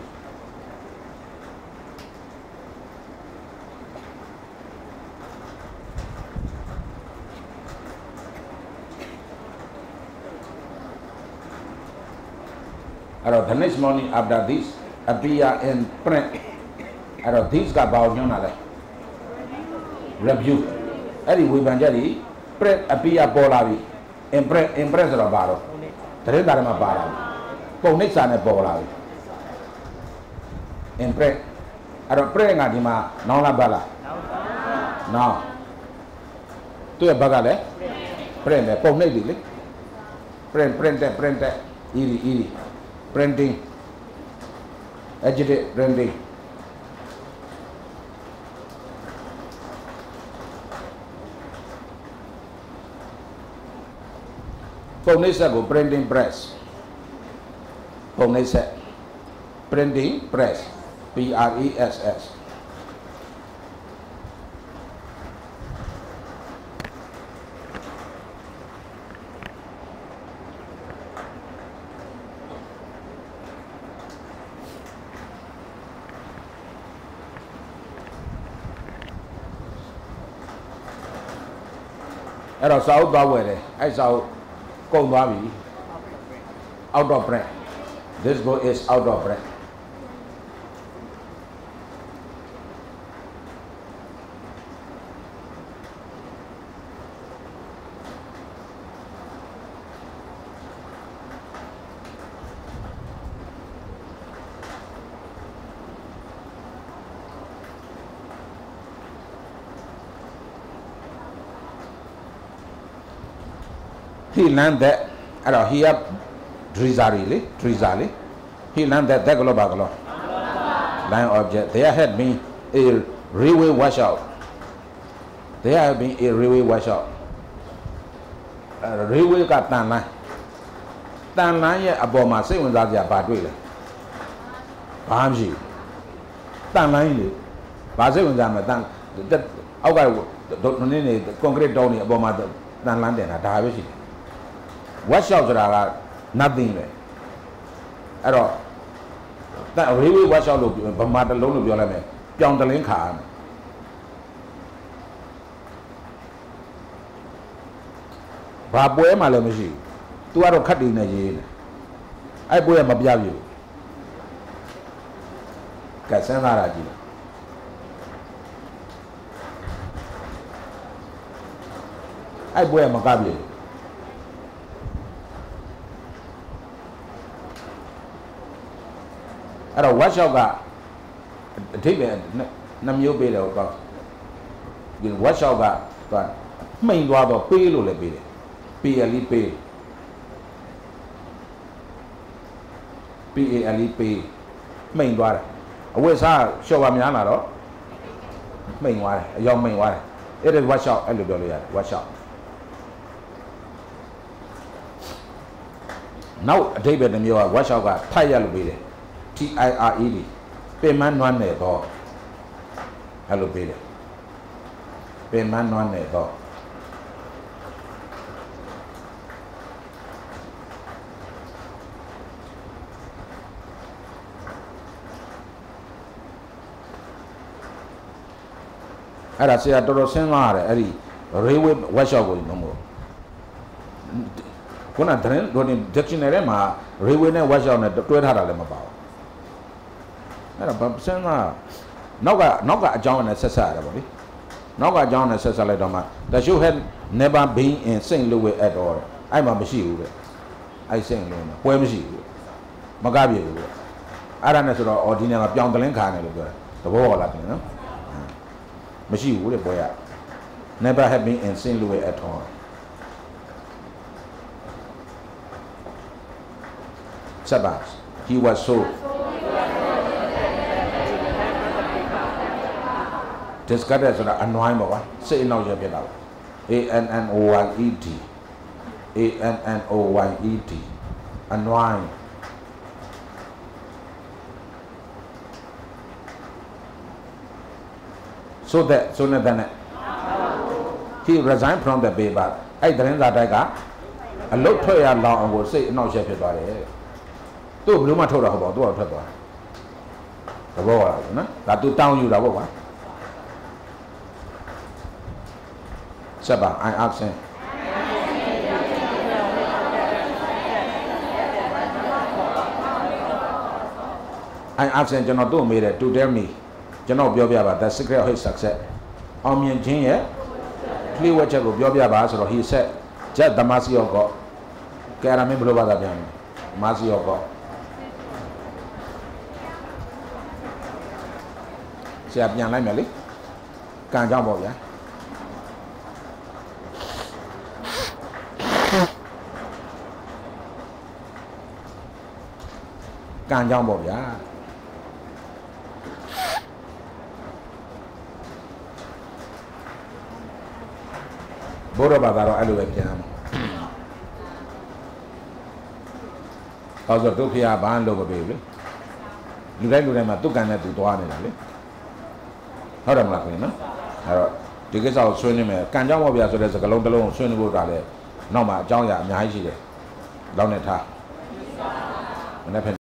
အဲ့တော့ the next morning after this appear in print အဲ့တော့ this ကဘာကိုညွှန်းတာလဲ review အဲ့ဒီဝေဖန်ချက်တွေ print appear ပေါ်လာပြီ impress impress ဆိုတော့ဘာတော့တရင်တာထဲမှာပါလာပြီပုံနှိပ်စာနဲ့ပေါ်လာပြီ impress အဲ့တော့ print ကဒီမှာနောင်လာပါလားနောင်သူ့ရဲ့ဘက်ကလည်း print ပဲပုံနှိပ်ပြီလေ print print print iri iri printing agitate printing ပုံနှိပ်ဆက်ကို printing press ပုံနှိပ်ဆက် printing press P R E S S အ အဲ့တော့စာအုပ်သွားဝယ်တယ်အဲ့စာအုပ် ကုန်သွားပြီ out of bread this book is out of bread ဟီလန်တဲ့အဲ့တော့ he have drizari လေ drizar လေ he learned that တဲ့ကလောပါကလော line object there had been a railway washout there had been a railway washout အဲ railway ကတန်လန်းတန်လန်းရဲ့အပေါ်မှာစိတ်ဝင်စားစရာဘာတွေ့လဲဘာမှမရှိဘူးတန်လန်းကြီးလေဘာစိတ်ဝင်စားမလဲတန်တက်အောက်ကဒုနည်းနေ concrete တောင်းနေအပေါ်မှာတန်လန်းတင်တာဒါပဲရှိတယ် workshop ဆိုတာက nothing ပဲအဲ့တော့တန် railway workshop လို့ပြောဗမာတလုံးလို့ပြောလိုက်မယ်ပြောင်းတလင်းခါရမယ်ဘာပွဲမှလည်းမရှိဘူး तू ကတော့ခတ်တည်နေရေးနေအဲ့ပွဲကမပြပြဘူးကဲစဉ်းစားတာကြည့်အဲ့ပွဲကမကပြဘူး အဲ့တော့ workshop ကအထိပ္ပယ်နှမျိုးပေးတယ်ဟိုကောဒီ workshop ကသူကမှိန်သွားတော့ပေးလို့လည်းပေးတယ်ပေးရလီပေး PALE ပေးမှိန်သွားတယ်အဝတ်စားလျှော်ပါများလာတော့မှိန်သွားတယ်အယောင်မှိန်သွားတယ်အဲ့ဒါ workshop အဲ့လိုပြောလို့ရတယ် workshop နောက်အထိပ္ပယ်တစ်မျိုးက workshop ကဖတ်ရလို့ပေးတယ် T I R E D ပင်မနွမ်းနယ်တော့အဲ့လိုပေးတယ်ပင်မနွမ်းနယ်တော့အဲ့ဒါဆရာတော်တော်စဉ်းစားရတယ်အဲ့ဒီ railway workshop ကိုမမို့ခုနသတင်းတို့ dictionary ထဲမှာ railway နဲ့ workshop နဲ့တွဲထားတာလည်းမပါဘူး အဲ့ဒါဗစဉ်းစားနောက်ကနောက်ကအကြောင်းနဲ့ဆက်ဆက်ရတယ်ဗောလေနောက်ကအကြောင်းနဲ့ဆက်ဆက်လိုက်တော့မှ the show had never been in St. Louis at all အဲ့မှာမရှိဘူးတဲ့အဲ့ St. Louis မှာပွဲမရှိဘူးမကပြေဘူးတဲ့အဲ့ဒါနဲ့ဆိုတော့ ordinary မှာပြောင်းတလင်းခါနေလို့ပြောတယ်သဘောပေါက်လားပြင်နော်မရှိဘူးတဲ့ပွဲက never have been in St. Louis at all ဆက်ပါ he was so discarded ဆိုတာအနွိုင်းပေါ့ကွာစိတ်အနောက်ရဖြစ်တာပေါ့ A N N O Y E D A N N O Y E D အနွိုင်း so that so that then he resigned from the paper အဲ့သတင်းစာတိုက်ကအလုတ်ထွက်ရလောင်အောင်ကိုစိတ်အနောက်ရက်ဖြစ်သွားတယ်သူ့ဘယ်လိုမှထုတ်တာဟုတ်ပါဘူးသူကထွက်သွားတယ်သဘောပါလားနော်ဒါသူတောင်းယူတာပေါ့ကွာ ဆက်ပါ I absent I absent ကျွန်တော်သူ့မေးတယ် to tell me ကျွန်တော်ပြောပြပါ the secret of his success အောင်မြင်ခြင်းရဲ့လှည့်ဝက်ချက်ကိုပြောပြပါဆိုတော့ he said just the mercy of God ကဲရမင်းဘယ်လိုပါသာပြန်လဲ mercy of God ဆရာပြန်လိုက်မယ်လေကံကြောင့်ပေါ့ဗျာ ကံကြောင့်ပေါ့ဗျာဘုရားဘာသာတော့အဲ့လိုပဲပြန်မှာဟောဆိုတို့ဖေဟာဘာလို့မပေးဘူးလေလူတိုင်းလူတိုင်းမှာသူ့ကံနဲ့သူသွားနေတာလေဟုတ်တယ်မလားခင်ဗျနော်အဲ့တော့ဒီကိစ္စကိုဆွေးနွေးမယ်ကံကြောင့်ပေါ့ဗျာဆိုတဲ့စကားလုံးတစ်လုံးကိုဆွေးနွေးဖို့ကလည်းနောက်မှာအကြောင်းအရာအများကြီးရှိတယ်လောက်နဲ့ထားမနေ့ဖက်